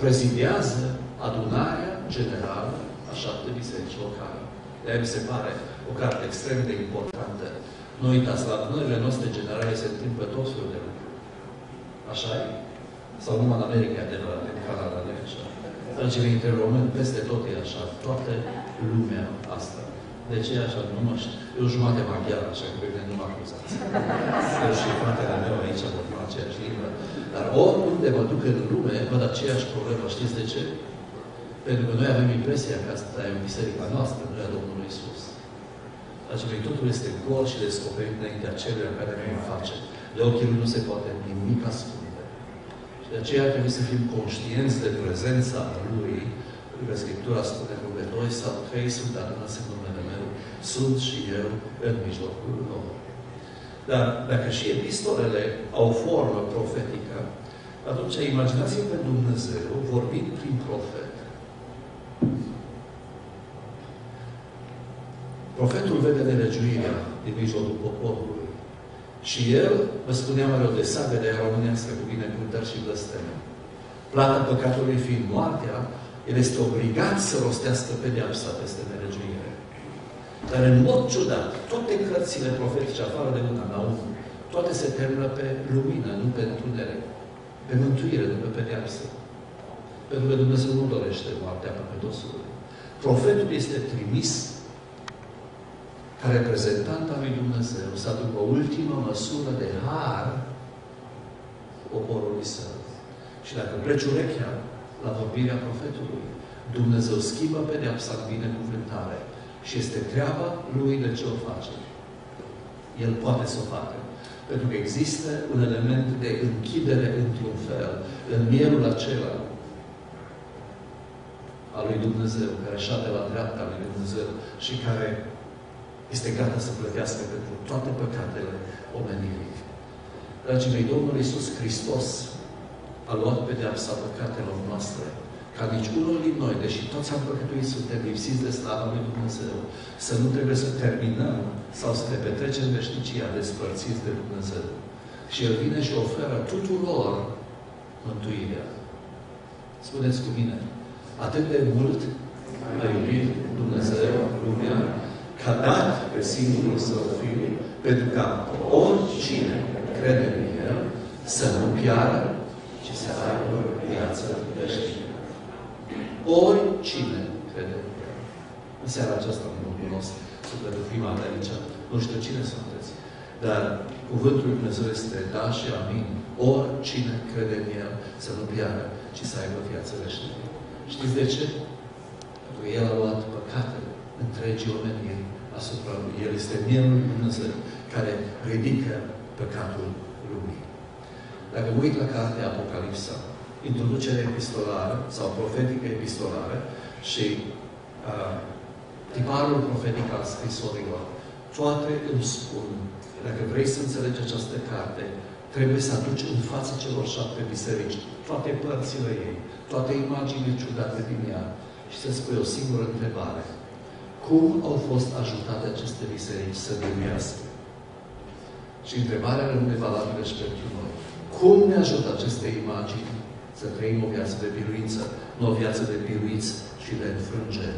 prezidează adunarea generală a șapte biserici locale. de mi se pare o carte extrem de importantă. Nu uitați, la adunările noastre generale se întâmplă tot felul de lucruri. Așa e? Sau numai în America adevărat, în Canada, nu așa? Dragii între români, peste tot e așa. Toată lumea asta. De ce așa? Nu mă știu. Eu jumate maghiar, așa că pe nu mă acuzați. Eu și fratele meu aici vorbim aceeași limbă. Dar oriunde mă duc în lume, văd aceeași problemă. Știți de ce? Pentru că noi avem impresia că asta e biserica noastră, nu e a Domnului Isus. Dragii totul este gol și descoperit înaintea celuia care noi îl face. De ochii lui nu se poate nimic ascunde. Și De aceea trebuie să fim conștienți de prezența Lui, pentru că Scriptura spune că de doi sau trei sunt adunați în numele meu, sunt și eu în mijlocul lor. Dar dacă și epistolele au formă profetică, atunci imaginați-vă pe Dumnezeu vorbind prin profet. Profetul vede nelegiuirea din mijlocul poporului. Și el, vă spuneam mereu de sagă de românească cu binecuvântări și blăsteme. Plata păcatului fiind moartea, el este obligat să rostească pedeapsa peste nelegiuire. Dar în mod ciudat, toate cărțile profetice, afară de una, la unul, toate se termină pe lumină, nu pe întuneric. Pe mântuire, nu pe pedeapsă. Pentru că Dumnezeu nu dorește moartea păcătosului. Profetul este trimis ca reprezentant al lui Dumnezeu să aducă o ultimă măsură de har poporului său. Și dacă pleci urechea la vorbirea profetului, Dumnezeu schimbă pedeapsa în binecuvântare și este treaba lui de ce o face. El poate să o facă. Pentru că există un element de închidere într-un fel, în mielul acela al lui Dumnezeu, care șade la dreapta lui Dumnezeu și care este gata să plătească pentru toate păcatele omenirii. Dragii mei, Domnul Iisus Hristos a luat pedeapsa păcatelor noastre, ca nici unul din noi, deși toți am păcătuit, suntem lipsiți de slava lui Dumnezeu, să nu trebuie să terminăm sau să ne petrecem veșnicia despărțiți de Dumnezeu. Și El vine și oferă tuturor mântuirea. Spuneți cu mine, atât de mult a iubit Dumnezeu lumea, că a dat pe singurul Său Fiu, pentru ca oricine crede în El să nu piară, ci să aibă viață veșnică. Oricine crede în El. În seara aceasta nu cunosc sufletul prima de aici. Nu știu cine sunteți. Dar cuvântul lui Dumnezeu este da și amin. Oricine crede în El să nu piară, ci să aibă viață veșnică. Știți de ce? Pentru că El a luat păcatele întregii omeniri asupra Lui. El este Mielul lui Dumnezeu care ridică păcatul lumii. Dacă mă uit la cartea Apocalipsa, introducere epistolară sau profetică epistolară și uh, tiparul profetic al scrisorilor, toate îmi spun, dacă vrei să înțelegi această carte, trebuie să aduci în fața celor șapte biserici toate părțile ei, toate imaginile ciudate din ea și să spui o singură întrebare. Cum au fost ajutate aceste biserici să gândească? Și întrebarea rămâne valabilă și pentru noi. Cum ne ajută aceste imagini să trăim o viață de biruință, nu o viață de biruiți și de înfrângere?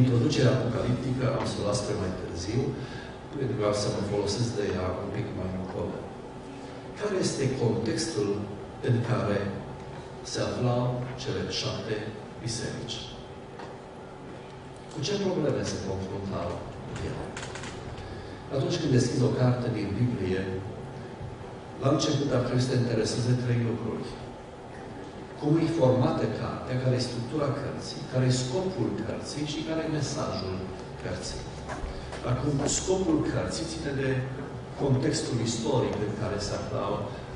Introducerea apocaliptică am să o las pe mai târziu, pentru că să mă folosesc de ea un pic mai încolo. Care este contextul în care se aflau cele șapte biserici? Cu ce probleme se confruntau ele? Atunci când deschizi o carte din Biblie, la început ar trebui să te intereseze trei lucruri. Cum e formată cartea, care e structura cărții, care e scopul cărții și care e mesajul cărții. Acum, scopul cărții ține de contextul istoric în care se aflau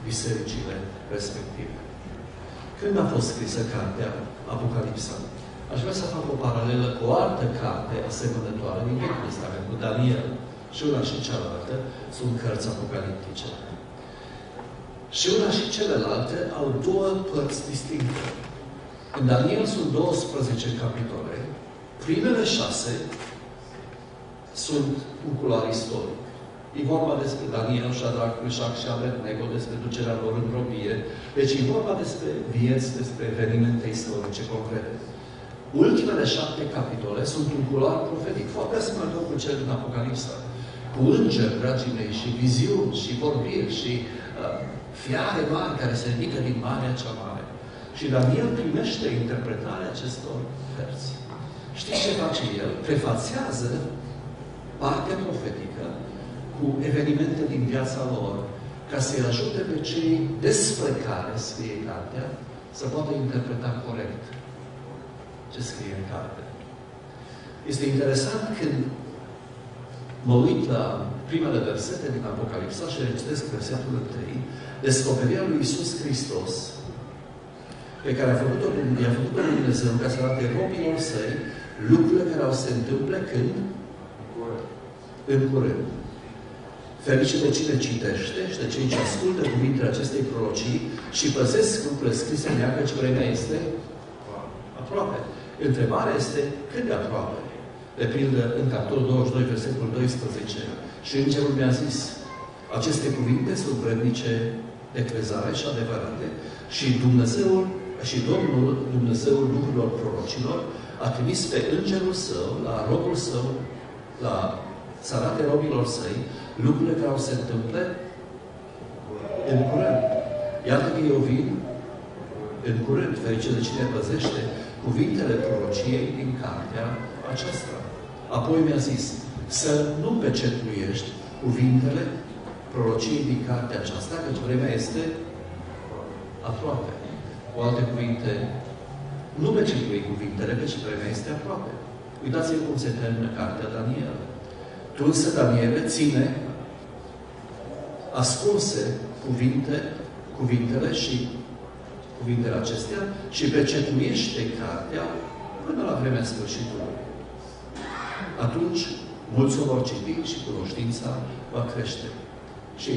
bisericile respective. Când a fost scrisă cartea Apocalipsa? Aș vrea să fac o paralelă cu o altă carte asemănătoare din Vechiul Testament, cu Daniel. Și una și cealaltă sunt cărți apocaliptice. Și una și celelalte au două părți distincte. În Daniel sunt 12 capitole. Primele șase sunt un culoar istoric. E vorba despre Daniel, Shadrach, Meshach și Abednego, despre ducerea lor în robie. Deci e vorba despre vieți, despre evenimente istorice concrete. Ultimele șapte capitole sunt un culoar profetic, foarte asemănător cu cel din Apocalipsa. Cu îngeri, dragii mei, și viziuni, și vorbiri, și uh, fiare mari care se ridică din marea cea mare. Și Daniel primește interpretarea acestor cărți. Știți ce face el? Prefațează partea profetică cu evenimente din viața lor, ca să-i ajute pe cei despre care scrie cartea să poată interpreta corect ce scrie în carte. Este interesant când mă uit la primele versete din Apocalipsa și recitesc versetul 1, descoperirea lui Isus Hristos, pe care a făcut-o i-a făcut-o lui Dumnezeu ca să arate robilor săi lucrurile care au să se întâmple când? În curând. Ferice de cine citește și de cei ce ascultă cuvintele acestei prorocii și păsesc lucrurile scrise în ea, căci vremea este aproape. Întrebarea este cât de aproape. De pildă, în capitolul 22, versetul 12, și Îngerul mi-a zis, aceste cuvinte sunt vrednice de crezare și adevărate și Dumnezeul și Domnul, Dumnezeul lucrurilor prorocilor, a trimis pe Îngerul Său, la robul Său, la să arate robilor Săi, lucrurile care au se întâmple în curând. Iată că eu vin în curând, ferice de cine păzește cuvintele prorociei din cartea aceasta. Apoi mi-a zis, să nu pecetuiești cuvintele prorociei din cartea aceasta, căci vremea este aproape. Cu alte cuvinte, nu pecetui cuvintele, căci vremea este aproape. Uitați-vă cum se termină cartea Daniel. Tu însă, Daniele, ține ascunse cuvinte, cuvintele și cuvintele acestea și pecetuiește cartea până la vremea sfârșitului. Atunci, mulți o vor citi și cunoștința va crește. Și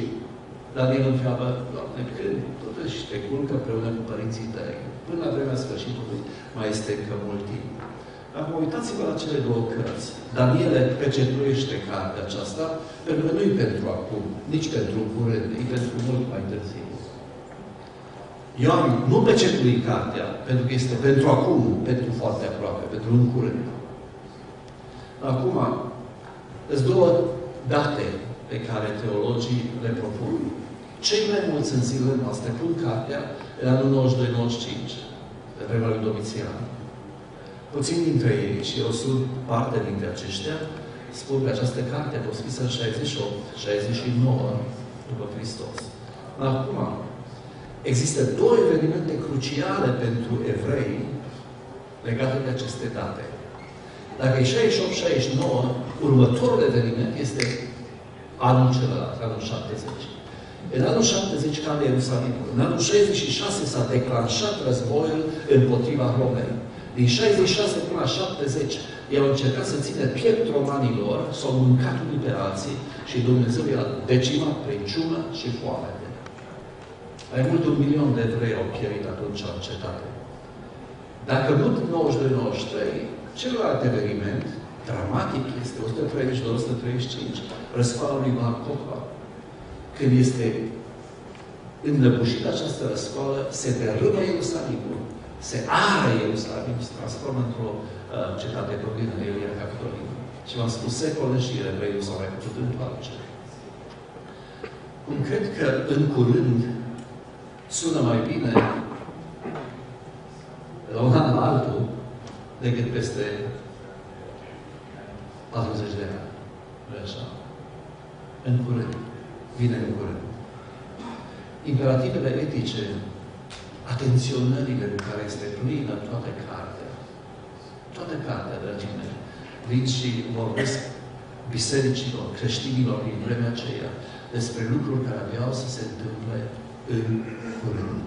Daniel întreabă, Doamne, când totuși te culcă împreună cu părinții tăi, până la vremea sfârșitului mai este încă mult timp. Acum uitați-vă la cele două cărți. Daniele pecetuiește cartea aceasta, pentru că nu e pentru acum, nici pentru curând, e pentru mult mai târziu. Ioan nu pecetui cartea, pentru că este pentru acum, pentru foarte aproape, pentru un curând. Acum, sunt două date pe care teologii le propun. Cei mai mulți în zilele noastre pun cartea în anul 92-95, pe vremea lui Domitian. Puțin dintre ei, și eu sunt parte dintre aceștia, spun că această carte a fost scrisă în 68-69 după Hristos. Acum, există două evenimente cruciale pentru evrei legate de aceste date. Dacă e 68-69, următorul eveniment este anul celălalt, anul 70. În anul 70 cade Ierusalimul. În anul 66 s-a declanșat războiul împotriva Romei. Din 66 până la 70, ei au încercat să țină piept romanilor, s-au mâncat unii pe alții și Dumnezeu i-a decimat prin ciumă și foamete. Mai mult de un milion de evrei au pierit atunci în cetate. Dacă nu 92-93, celălalt eveniment dramatic este 130-135, răscoala lui Bar Când este înnăbușită această răscoală, se derâmă Ierusalimul, se are Ierusalimul, se transformă într-o uh, cetate păgână, Elia Capitolină. Și v-am spus, secole și evrei nu s-au mai putut întoarce. Cum cred că în curând sună mai bine la un an la altul decât peste 40 de ani. nu așa? În curând. Vine în curând. Imperativele etice, atenționările cu care este plină toată cartea, toată cartea, dragii mei, vin și vorbesc bisericilor, creștinilor din vremea aceea despre lucruri care aveau să se întâmple în curând.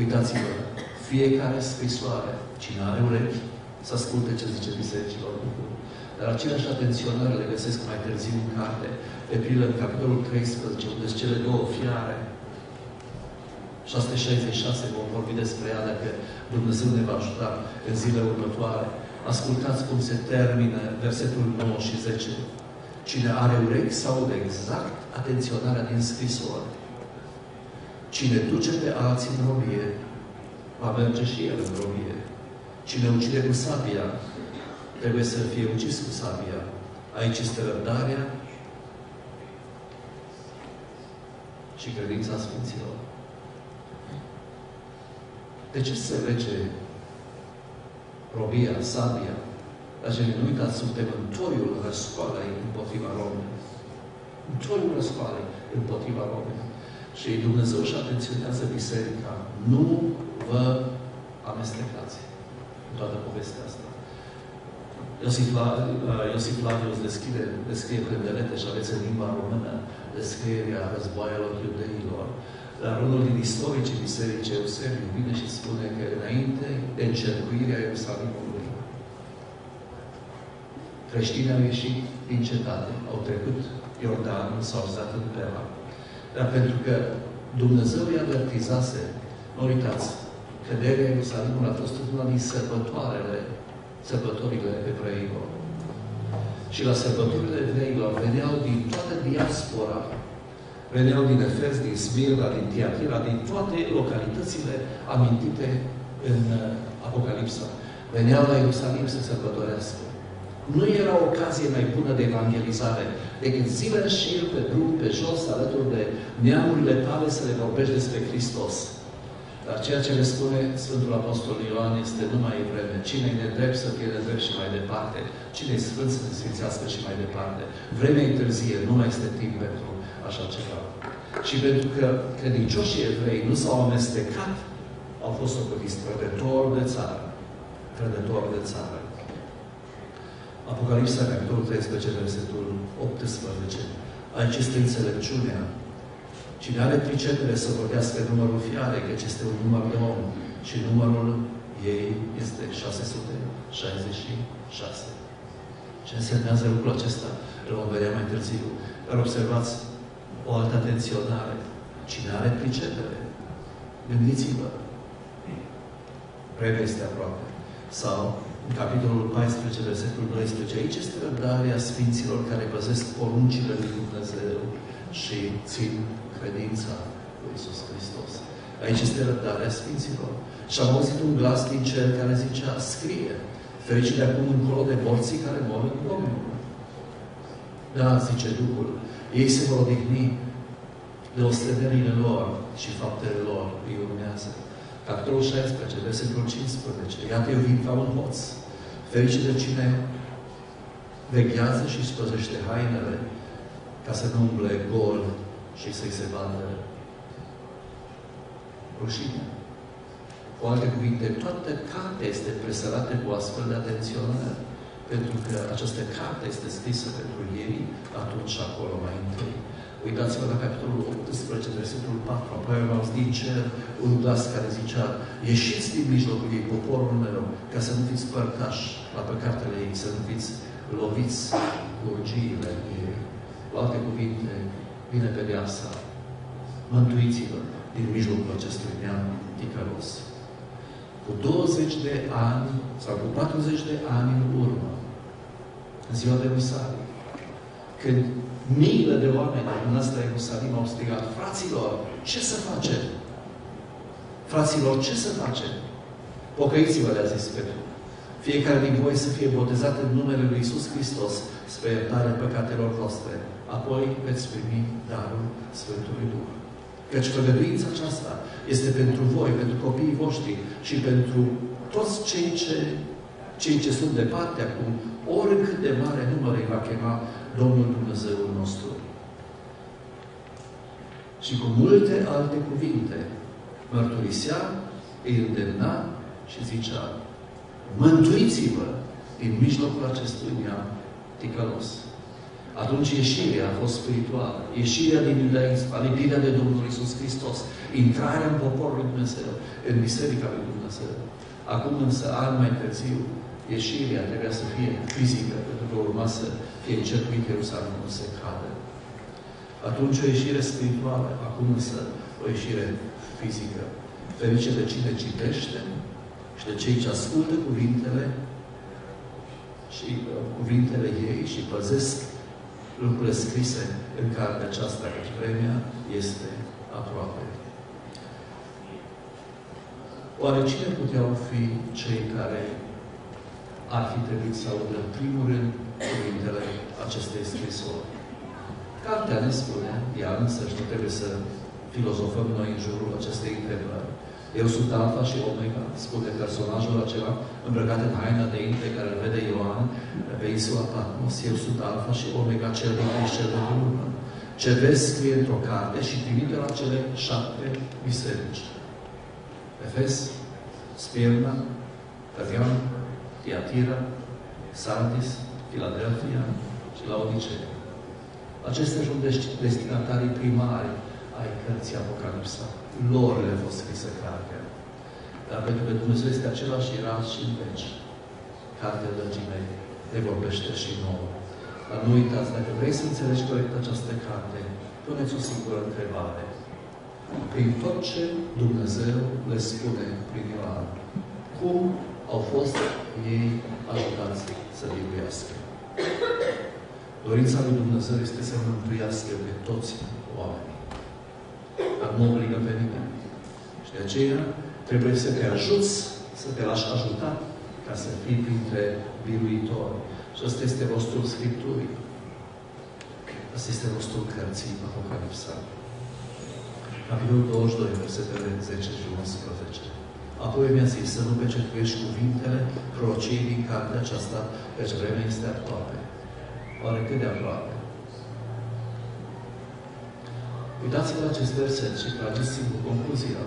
Uitați-vă, fiecare scrisoare, cine are urechi, să asculte ce zice bisericilor lucruri. Dar aceleași atenționări le găsesc mai târziu în carte, de pildă în capitolul 13, unde sunt cele două fiare. 666 vom vorbi despre ea dacă Dumnezeu ne va ajuta în zilele următoare. Ascultați cum se termină versetul 9 și 10. Cine are urechi să audă exact atenționarea din scrisori. Cine duce pe alții în robie, va merge și el în robie. Cine ucide cu sabia, trebuie să fie ucis cu sabia. Aici este răbdarea și credința Sfinților. De ce se lege robia, sabia? Dar nu uitați, suntem în toiul răscoalei împotriva Romului. În toiul răscoalei împotriva Romului. Și Dumnezeu își atenționează biserica. Nu vă amestecați în toată povestea asta. Iosif, Iosif Flavius descrie, descrie pândelete și aveți în limba română descrierea războaielor iudeilor. Dar unul din istoricii bisericii Eusebiu vine și spune că înainte de încercuirea Ierusalimului, creștinii au ieșit din cetate, au trecut Iordanul, s-au stat în Pera. Dar pentru că Dumnezeu îi avertizase, nu uitați, căderea Ierusalimului a fost una din sărbătoarele, sărbătorile evreilor. Și la sărbătorile evreilor veneau din toată diaspora, veneau din Efes, din Smirna, din Tiatira, din toate localitățile amintite în uh, Apocalipsa. Veneau la Ierusalim să sărbătorească. Nu era ocazie mai bună de evangelizare decât zile și pe drum, pe jos, alături de neamurile tale să le vorbești despre Hristos. Dar ceea ce le spune Sfântul Apostol Ioan este nu mai e vreme. Cine e nedrept să fie nedrept și mai departe. Cine e sfânt să se sfințească și mai departe. Vremea e târzie, nu mai este timp pentru așa ceva. Și pentru că credincioșii evrei nu s-au amestecat, au fost socotiți trădători de țară. Trădători de țară. Apocalipsa, capitolul 13, versetul 18. Aici este înțelepciunea Cine are pricepere să vorbească numărul fiare, căci este un număr de om și numărul ei este 666. Ce însemnează lucrul acesta? Îl vom vedea mai târziu. Dar observați o altă atenționare. Cine are pricepere, gândiți-vă. Vremea este aproape. Sau, în capitolul 14, versetul 12, aici este răbdarea Sfinților care păzesc poruncile lui Dumnezeu și țin credința lui Iisus Hristos. Aici este răbdarea Sfinților. Și am auzit un glas din cer care zicea, scrie, fericit de acum încolo de morții care mor în Domnul. Da, zice Duhul, ei se vor odihni de ostenerile lor și faptele lor îi urmează. Capitolul 16, versetul 15. Iată, eu vin ca un hoț. Fericit de cine veghează și spăzește hainele ca să nu umble gol și să-i se vadă rușine. Cu alte cuvinte, toată cartea este presărată cu astfel de atenționare, pentru că această carte este scrisă pentru ei atunci și acolo mai întâi. Uitați-vă la capitolul 18, versetul 4. Apoi am auzit din cer un glas care zicea Ieșiți din mijlocul ei, poporul meu, ca să nu fiți părtași la păcatele ei, să nu fiți loviți cu urgiile ei. Cu alte cuvinte, vine pedeapsa. Mântuiți-vă din mijlocul acestui neam ticălos. Cu 20 de ani sau cu 40 de ani în urmă, în ziua de Rusalii, când miile de oameni în ăsta Ierusalim au strigat, fraților, ce să facem? Fraților, ce să facem? Pocăiți-vă, le-a zis Petru. Fiecare din voi să fie botezat în numele Lui Iisus Hristos spre iertarea păcatelor voastre. Apoi veți primi darul Sfântului Duh. Căci făgăduința aceasta este pentru voi, pentru copiii voștri și pentru toți cei ce, cei ce sunt departe acum, oricât de mare număr îi va chema Domnul Dumnezeul nostru. Și cu multe alte cuvinte mărturisea, îi îndemna și zicea Mântuiți-vă din mijlocul acestui neam ticălos. Atunci ieșirea a fost spirituală. Ieșirea din iudaism, alipirea de Domnul Isus Hristos, intrarea în poporul lui Dumnezeu, în Biserica lui Dumnezeu. Acum însă, an mai târziu, ieșirea trebuia să fie fizică, pentru că urma să fie încercuit Ierusalimul se cade. Atunci o ieșire spirituală, acum însă o ieșire fizică. Ferice de cine citește și de cei ce ascultă cuvintele și uh, cuvintele ei și păzesc lucrurile scrise în cartea aceasta, că vremea este aproape. Oare cine puteau fi cei care ar fi trebuit să audă în primul rând cuvintele acestei scrisori? Cartea ne spune, ea însă și nu trebuie să filozofăm noi în jurul acestei întrebări. Eu sunt Alfa și Omega, spune personajul acela îmbrăcat în haina de inte care îl vede Ioan pe insula Patmos. Eu sunt Alfa și Omega, cel din și cel din urmă. Ce vezi scrie într-o carte și trimite la cele șapte biserici. Efes, Spirna, Tăvian, Tiatira, Sardis, Philadelphia și la Odisee. Acestea sunt destinatarii primari ai cărții Apocalipsa. Lor le-a fost scrisă cartea. Dar pentru că Dumnezeu este același era și în veci. Cartea dragii mei ne vorbește și nouă. Dar nu uitați, dacă vrei să înțelegi corect această carte, puneți o singură întrebare. Prin tot ce Dumnezeu le spune prin Ioan, cum au fost ei ajutați să biruiască? Dorința lui Dumnezeu este să mântuiască pe toți oamenii. Dar nu obligă pe nimeni. Și de aceea trebuie să te ajuți, să te lași ajutat ca să fii printre biruitori. Și ăsta este rostul Scripturii. Asta este rostul cărții Apocalipsa. Capitolul 22, versetele 10 și 11. Apoi mi-a zis să nu pecetuiești cuvintele prorociei din cartea aceasta, căci vremea este aproape. Oare cât de aproape? Uitați-vă la acest verset și trageți simplu concluzia.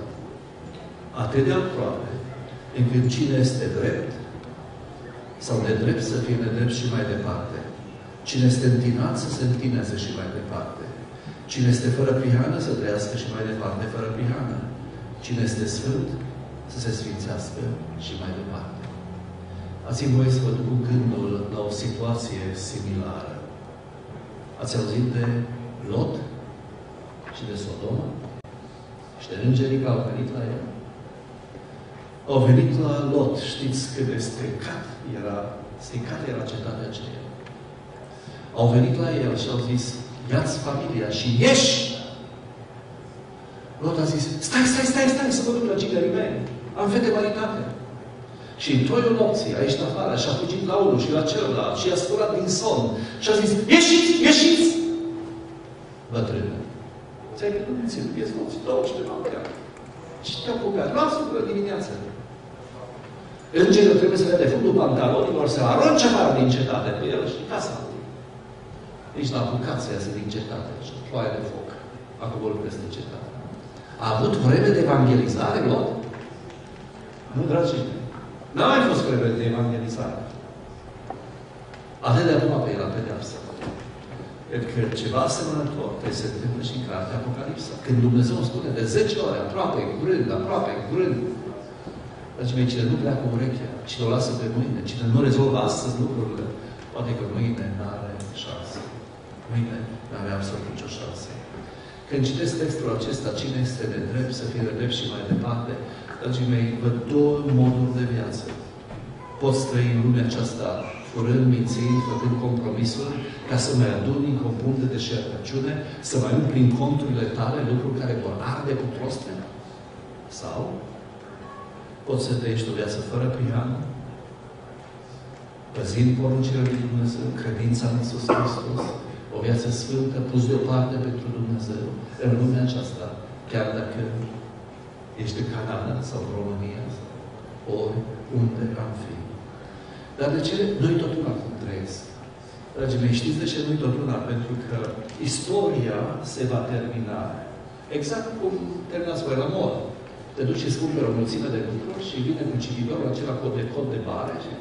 Atât de aproape, încât cine este drept, sau nedrept să fie nedrept și mai departe. Cine este întinat să se întineze și mai departe. Cine este fără prihană să trăiască și mai departe fără prihană. Cine este sfânt să se sfințească și mai departe. Ați voie să vă duc gândul la o situație similară. Ați auzit de Lot și de Sodoma? Și de îngerii care au venit la el? Au venit la Lot. Știți cât de stricat era, stricat era cetatea aceea. Au venit la el și au zis, ia-ți familia și ieși! Lot a zis, stai, stai, stai, stai, să mă duc la cigării mei. Am fete maritate. Și în toiul nopții a ieșit afară și a fugit la unul și la celălalt și a scurat din somn și a zis, ieșiți, ieșiți! Bătrână. Ți-ai gândit minții, ești nopți, 12 noaptea. Și te-a apucat, lasă până dimineață. Îngerul trebuie să le de fundul pantalonilor, să arunce afară din cetate cu el și casa lui. Nici n-a apucat să iasă din cetate și ploaie de foc. A coborât peste cetate. A avut vreme de evangelizare, Lot? Nu, dragii mei. N-a mai fost vreme de evangelizare. Atât de acum pe era pedeapsă. Cred că ceva asemănător trebuie să se întâmple și în cartea Apocalipsa. Când Dumnezeu spune de 10 ore, aproape, curând, aproape, curând, Dragii mei, cine nu pleacă urechea, cine o lasă pe mâine, cine nu rezolvă astăzi lucrurile, poate că mâine nu are șansă. Mâine nu are absolut nicio șansă. Când citesc textul acesta, cine este de drept, să fie de drept și mai departe, dragii mei, văd două moduri de viață. Poți trăi în lumea aceasta furând, mințind, făcând compromisuri, ca să mai aduni în compun de deșertăciune, să mai umpli în conturile tale lucruri care vor arde cu proste? Sau poți să trăiești o viață fără prihană, păzind poruncile lui Dumnezeu, credința în Iisus Hristos, o viață sfântă, pus deoparte pentru Dumnezeu, în lumea aceasta, chiar dacă ești în Canada sau în România, ori unde am fi. Dar de ce nu-i tot una cum trăiesc? Dragii mei, știți de ce nu-i tot una? Pentru că istoria se va termina exact cum terminați voi la mor. Te duci și cumperi o mulțime de lucruri și vine cu cititorul acela cod de cod de bare și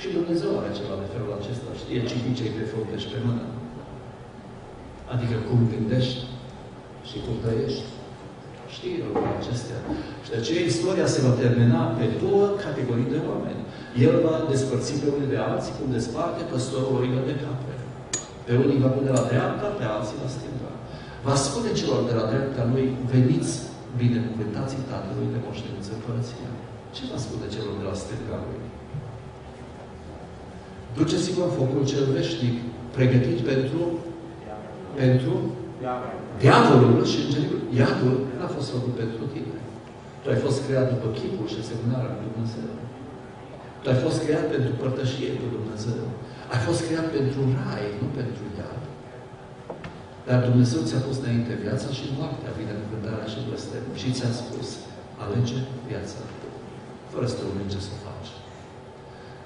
și Dumnezeu are ceva de felul acesta. Știe citi ce pe frunte pe mână. Adică cum gândești și cum trăiești. Știi lucrurile acestea. Și de aceea istoria se va termina pe două categorii de oameni. El va despărți pe unii de alții, cum desparte păstorul oilor de capre. Pe unii va pune la dreapta, pe alții la stânga. Va spune celor de la dreapta lui, veniți binecuvântații Tatălui de moștenință împărăția. Ce va spune celor de la stânga lui? Duceți-vă în focul cel veșnic, pregătit pentru, pentru diavolul și îngerul. Iadul nu a fost făcut pentru tine. Tu ai fost creat după chipul și asemănarea lui Dumnezeu. Tu ai fost creat pentru părtășie cu Dumnezeu. Ai fost creat pentru rai, nu pentru iad. Dar Dumnezeu ți-a pus înainte viața și moartea, binecuvântarea și blestemul. Și ți-a spus, alege viața, fără să te oblige să o faci.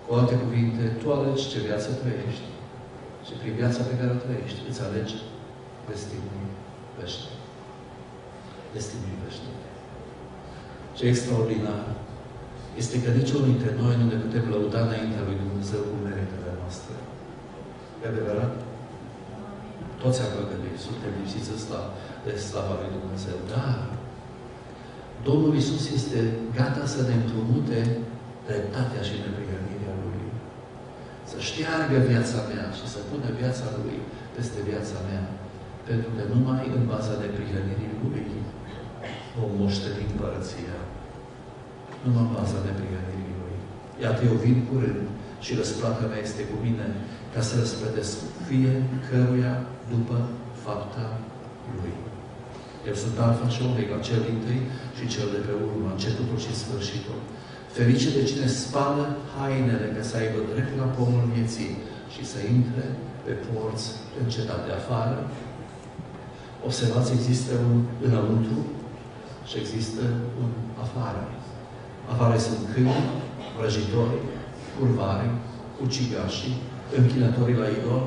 Cu alte cuvinte, tu alegi ce viață trăiești. Și prin viața pe care o trăiești, îți alegi destinul veșnic. Destinul veșnic. Ce extraordinar este că niciunul dintre noi nu ne putem lăuda înaintea lui Dumnezeu cu meritele noastre. E adevărat? Toți am păcălit, suntem lipsiți de slava lui Dumnezeu. Dar Domnul Isus este gata să ne împrumute dreptatea și neprihănirea Lui. Să șteargă viața mea și să pună viața Lui peste viața mea. Pentru că numai în baza neprihănirii Lui vom moșteni împărăția. Numai în baza neprihănirii Lui. Iată, eu vin curând și răsplata mea este cu mine ca să răsplătesc fiecăruia după fapta Lui. Eu sunt Alfa și Omega, cel din tâi și cel de pe urmă, începutul și sfârșitul. Ferice de cine spală hainele ca să aibă drept la pomul vieții și să intre pe porți în cetatea afară. Observați, există un înăuntru și există un afară. Afară sunt câini, vrăjitori, curvari, ucigașii, închinătorii la idol.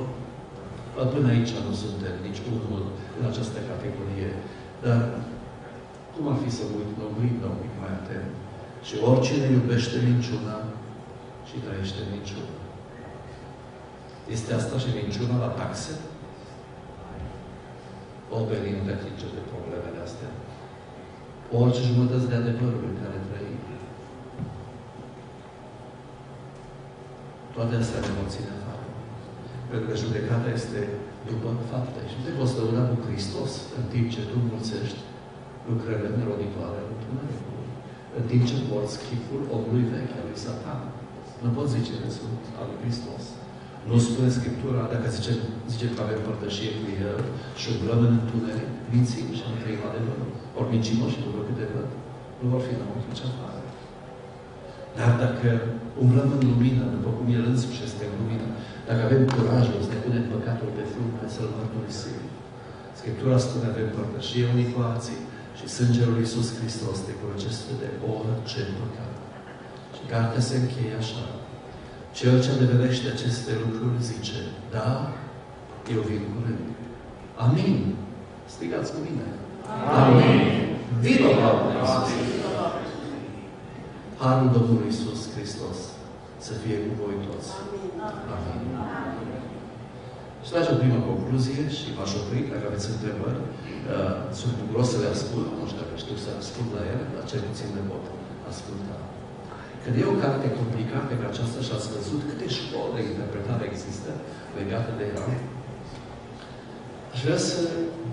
Până aici nu suntem nici unul în această categorie. Dar cum ar fi să uit, nu uit, nu uit mai atent. Și oricine iubește minciuna și trăiește minciuna. Este asta și minciuna la taxe? O venim de de problemele astea. Orice jumătăți de adevărul care trăim. Toate astea ne vor ține afară. Pentru că judecata este după fapte. Și nu te poți lăuda cu Hristos în timp ce tu mulțești lucrările neroditoare în Întunericul. În timp ce porți chipul omului vechi, al lui Satan. Nu poți zice că sunt al lui Hristos. Nu spune Scriptura, dacă zice, zice că avem părtășie cu El și umblăm în întuneric, mințim și nu trăim adevărul. Ori mincim și după câte văd, nu vor fi înăuntru ce afară. Dar dacă umblăm în lumină, după cum El însuși este în lumină, dacă avem curajul să ne punem păcatul pe frunte, să-L mărturisim. Scriptura spune, avem părtășie unii cu alții și sângele lui Iisus Hristos te curăcește de orice păcat. Și cartea se încheie așa. Cel ce adeverește aceste lucruri zice, da, eu vin curând. Amin. Strigați cu mine. Amin. Vino, Doamne Iisus. Harul Domnului Iisus Hristos să fie cu voi toți. Amin. Și trage o primă concluzie și v-aș opri, dacă aveți întrebări. Uh, sunt bucuros să le ascult, nu știu dacă știu să ascult la ele, dar cel puțin le pot asculta. Când e o carte complicată ca aceasta și ați văzut câte școli de interpretare există legate de ea, aș vrea să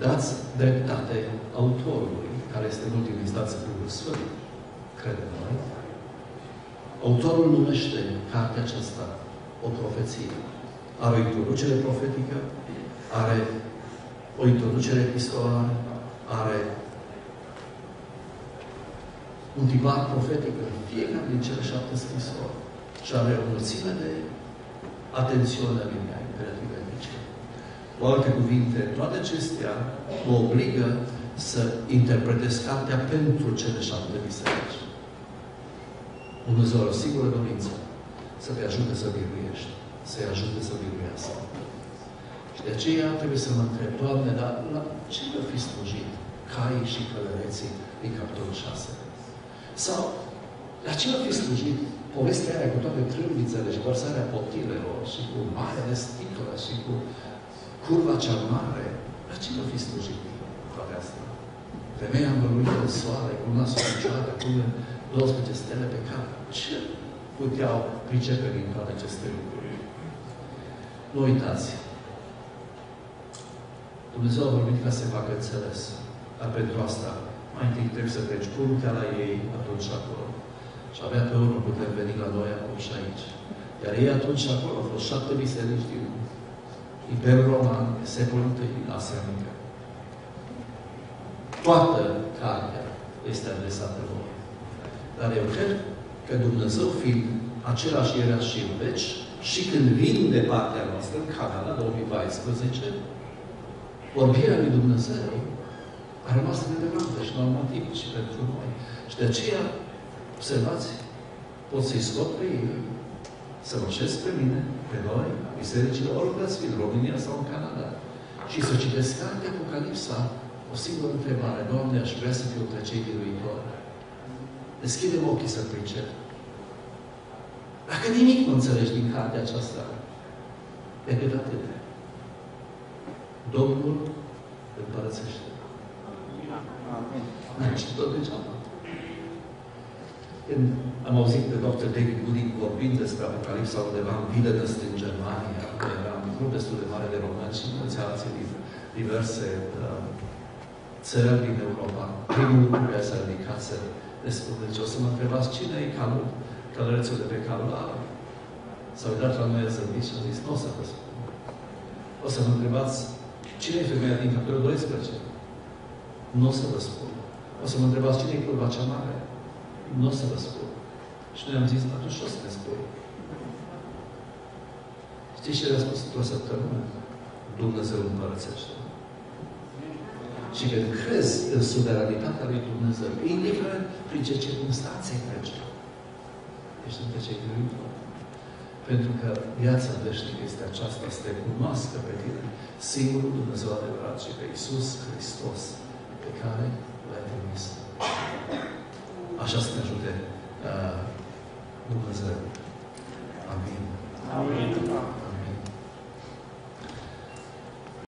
dați dreptate autorului, care este în ultimul instanță Duhul Sfânt, credem noi. Autorul numește cartea aceasta o profeție. Are o introducere profetică, are o introducere epistolară, are un tipar profetic în fiecare din cele șapte scrisori și are o mulțime de atențiune linia imperative etice. Cu alte cuvinte, toate acestea mă obligă să interpretez cartea pentru cele șapte biserici. Dumnezeu are o singură dorință, să te ajute să biruiești, să-i ajute să biruiască. Și de aceea trebuie să mă întreb, Doamne, dar la ce va fi slujit caii și călăreții din capitolul 6? Sau la ce va fi slujit povestea aia cu toate trâmbițele și vărsarea potilelor și cu marea de sticlă și cu curva cea mare? La ce va fi slujit toate astea? Femeia învăluită de soare, cu nasul picioare, cu 12 stele pe cap. Ce puteau pricepe din toate aceste lucruri? Nu uitați. Dumnezeu a vorbit ca să se facă înțeles. Dar pentru asta, mai întâi trebuie să treci puntea la ei atunci acolo. Și abia pe urmă putem veni la noi acum și aici. Iar ei atunci acolo au fost șapte biserici din Imperiul Roman, secolul I din Asia Mică. Toată cartea este adresată lor. Dar eu cred că Dumnezeu fiind același era și în veci, și când vin de partea noastră, în Canada, 2014, vorbirea lui Dumnezeu a rămas relevantă și normativ și pentru noi. Și de aceea, observați, pot să-i scot pe ei, să roșesc pe mine, pe noi, bisericile, oriunde ați fi, în România sau în Canada, și să citesc cartea Apocalipsa, o singură întrebare. Doamne, aș vrea să fiu între cei din viitor. Deschidem ochii să pricep. Dacă nimic nu înțelegi din cartea aceasta, decât atât. Domnul împărățește. N-ai citit tot degeaba. Când am auzit pe Dr. David Gooding vorbind despre Apocalipsa undeva în Viledăst în Germania, era un grup destul de mare de români și mulți alții din diverse uh, țări din Europa, primul lucru care s-a ridicat să le spun, deci o să mă întrebați cine e calul, călărețul de pe calul ăla. S-a uitat la noi a zâmbit și a zis, nu o să vă spun. O să mă întrebați cine e femeia din capitolul 12? Nu o să vă spun. O să mă întrebați cine e curva cea mare? Nu o să vă spun. Și noi am zis, atunci o să ne spui. Știți ce a spus într-o săptămână? Dumnezeu împărățește. Și când crezi în suveranitatea lui Dumnezeu, indiferent prin ce circunstanțe trece, ești între cei grăiți. Pentru că viața veșnică este aceasta, să te cunoască pe tine, singurul Dumnezeu adevărat și pe Iisus Hristos, pe care l-ai trimis. Așa să ne ajute uh, Dumnezeu. Amin. Amin.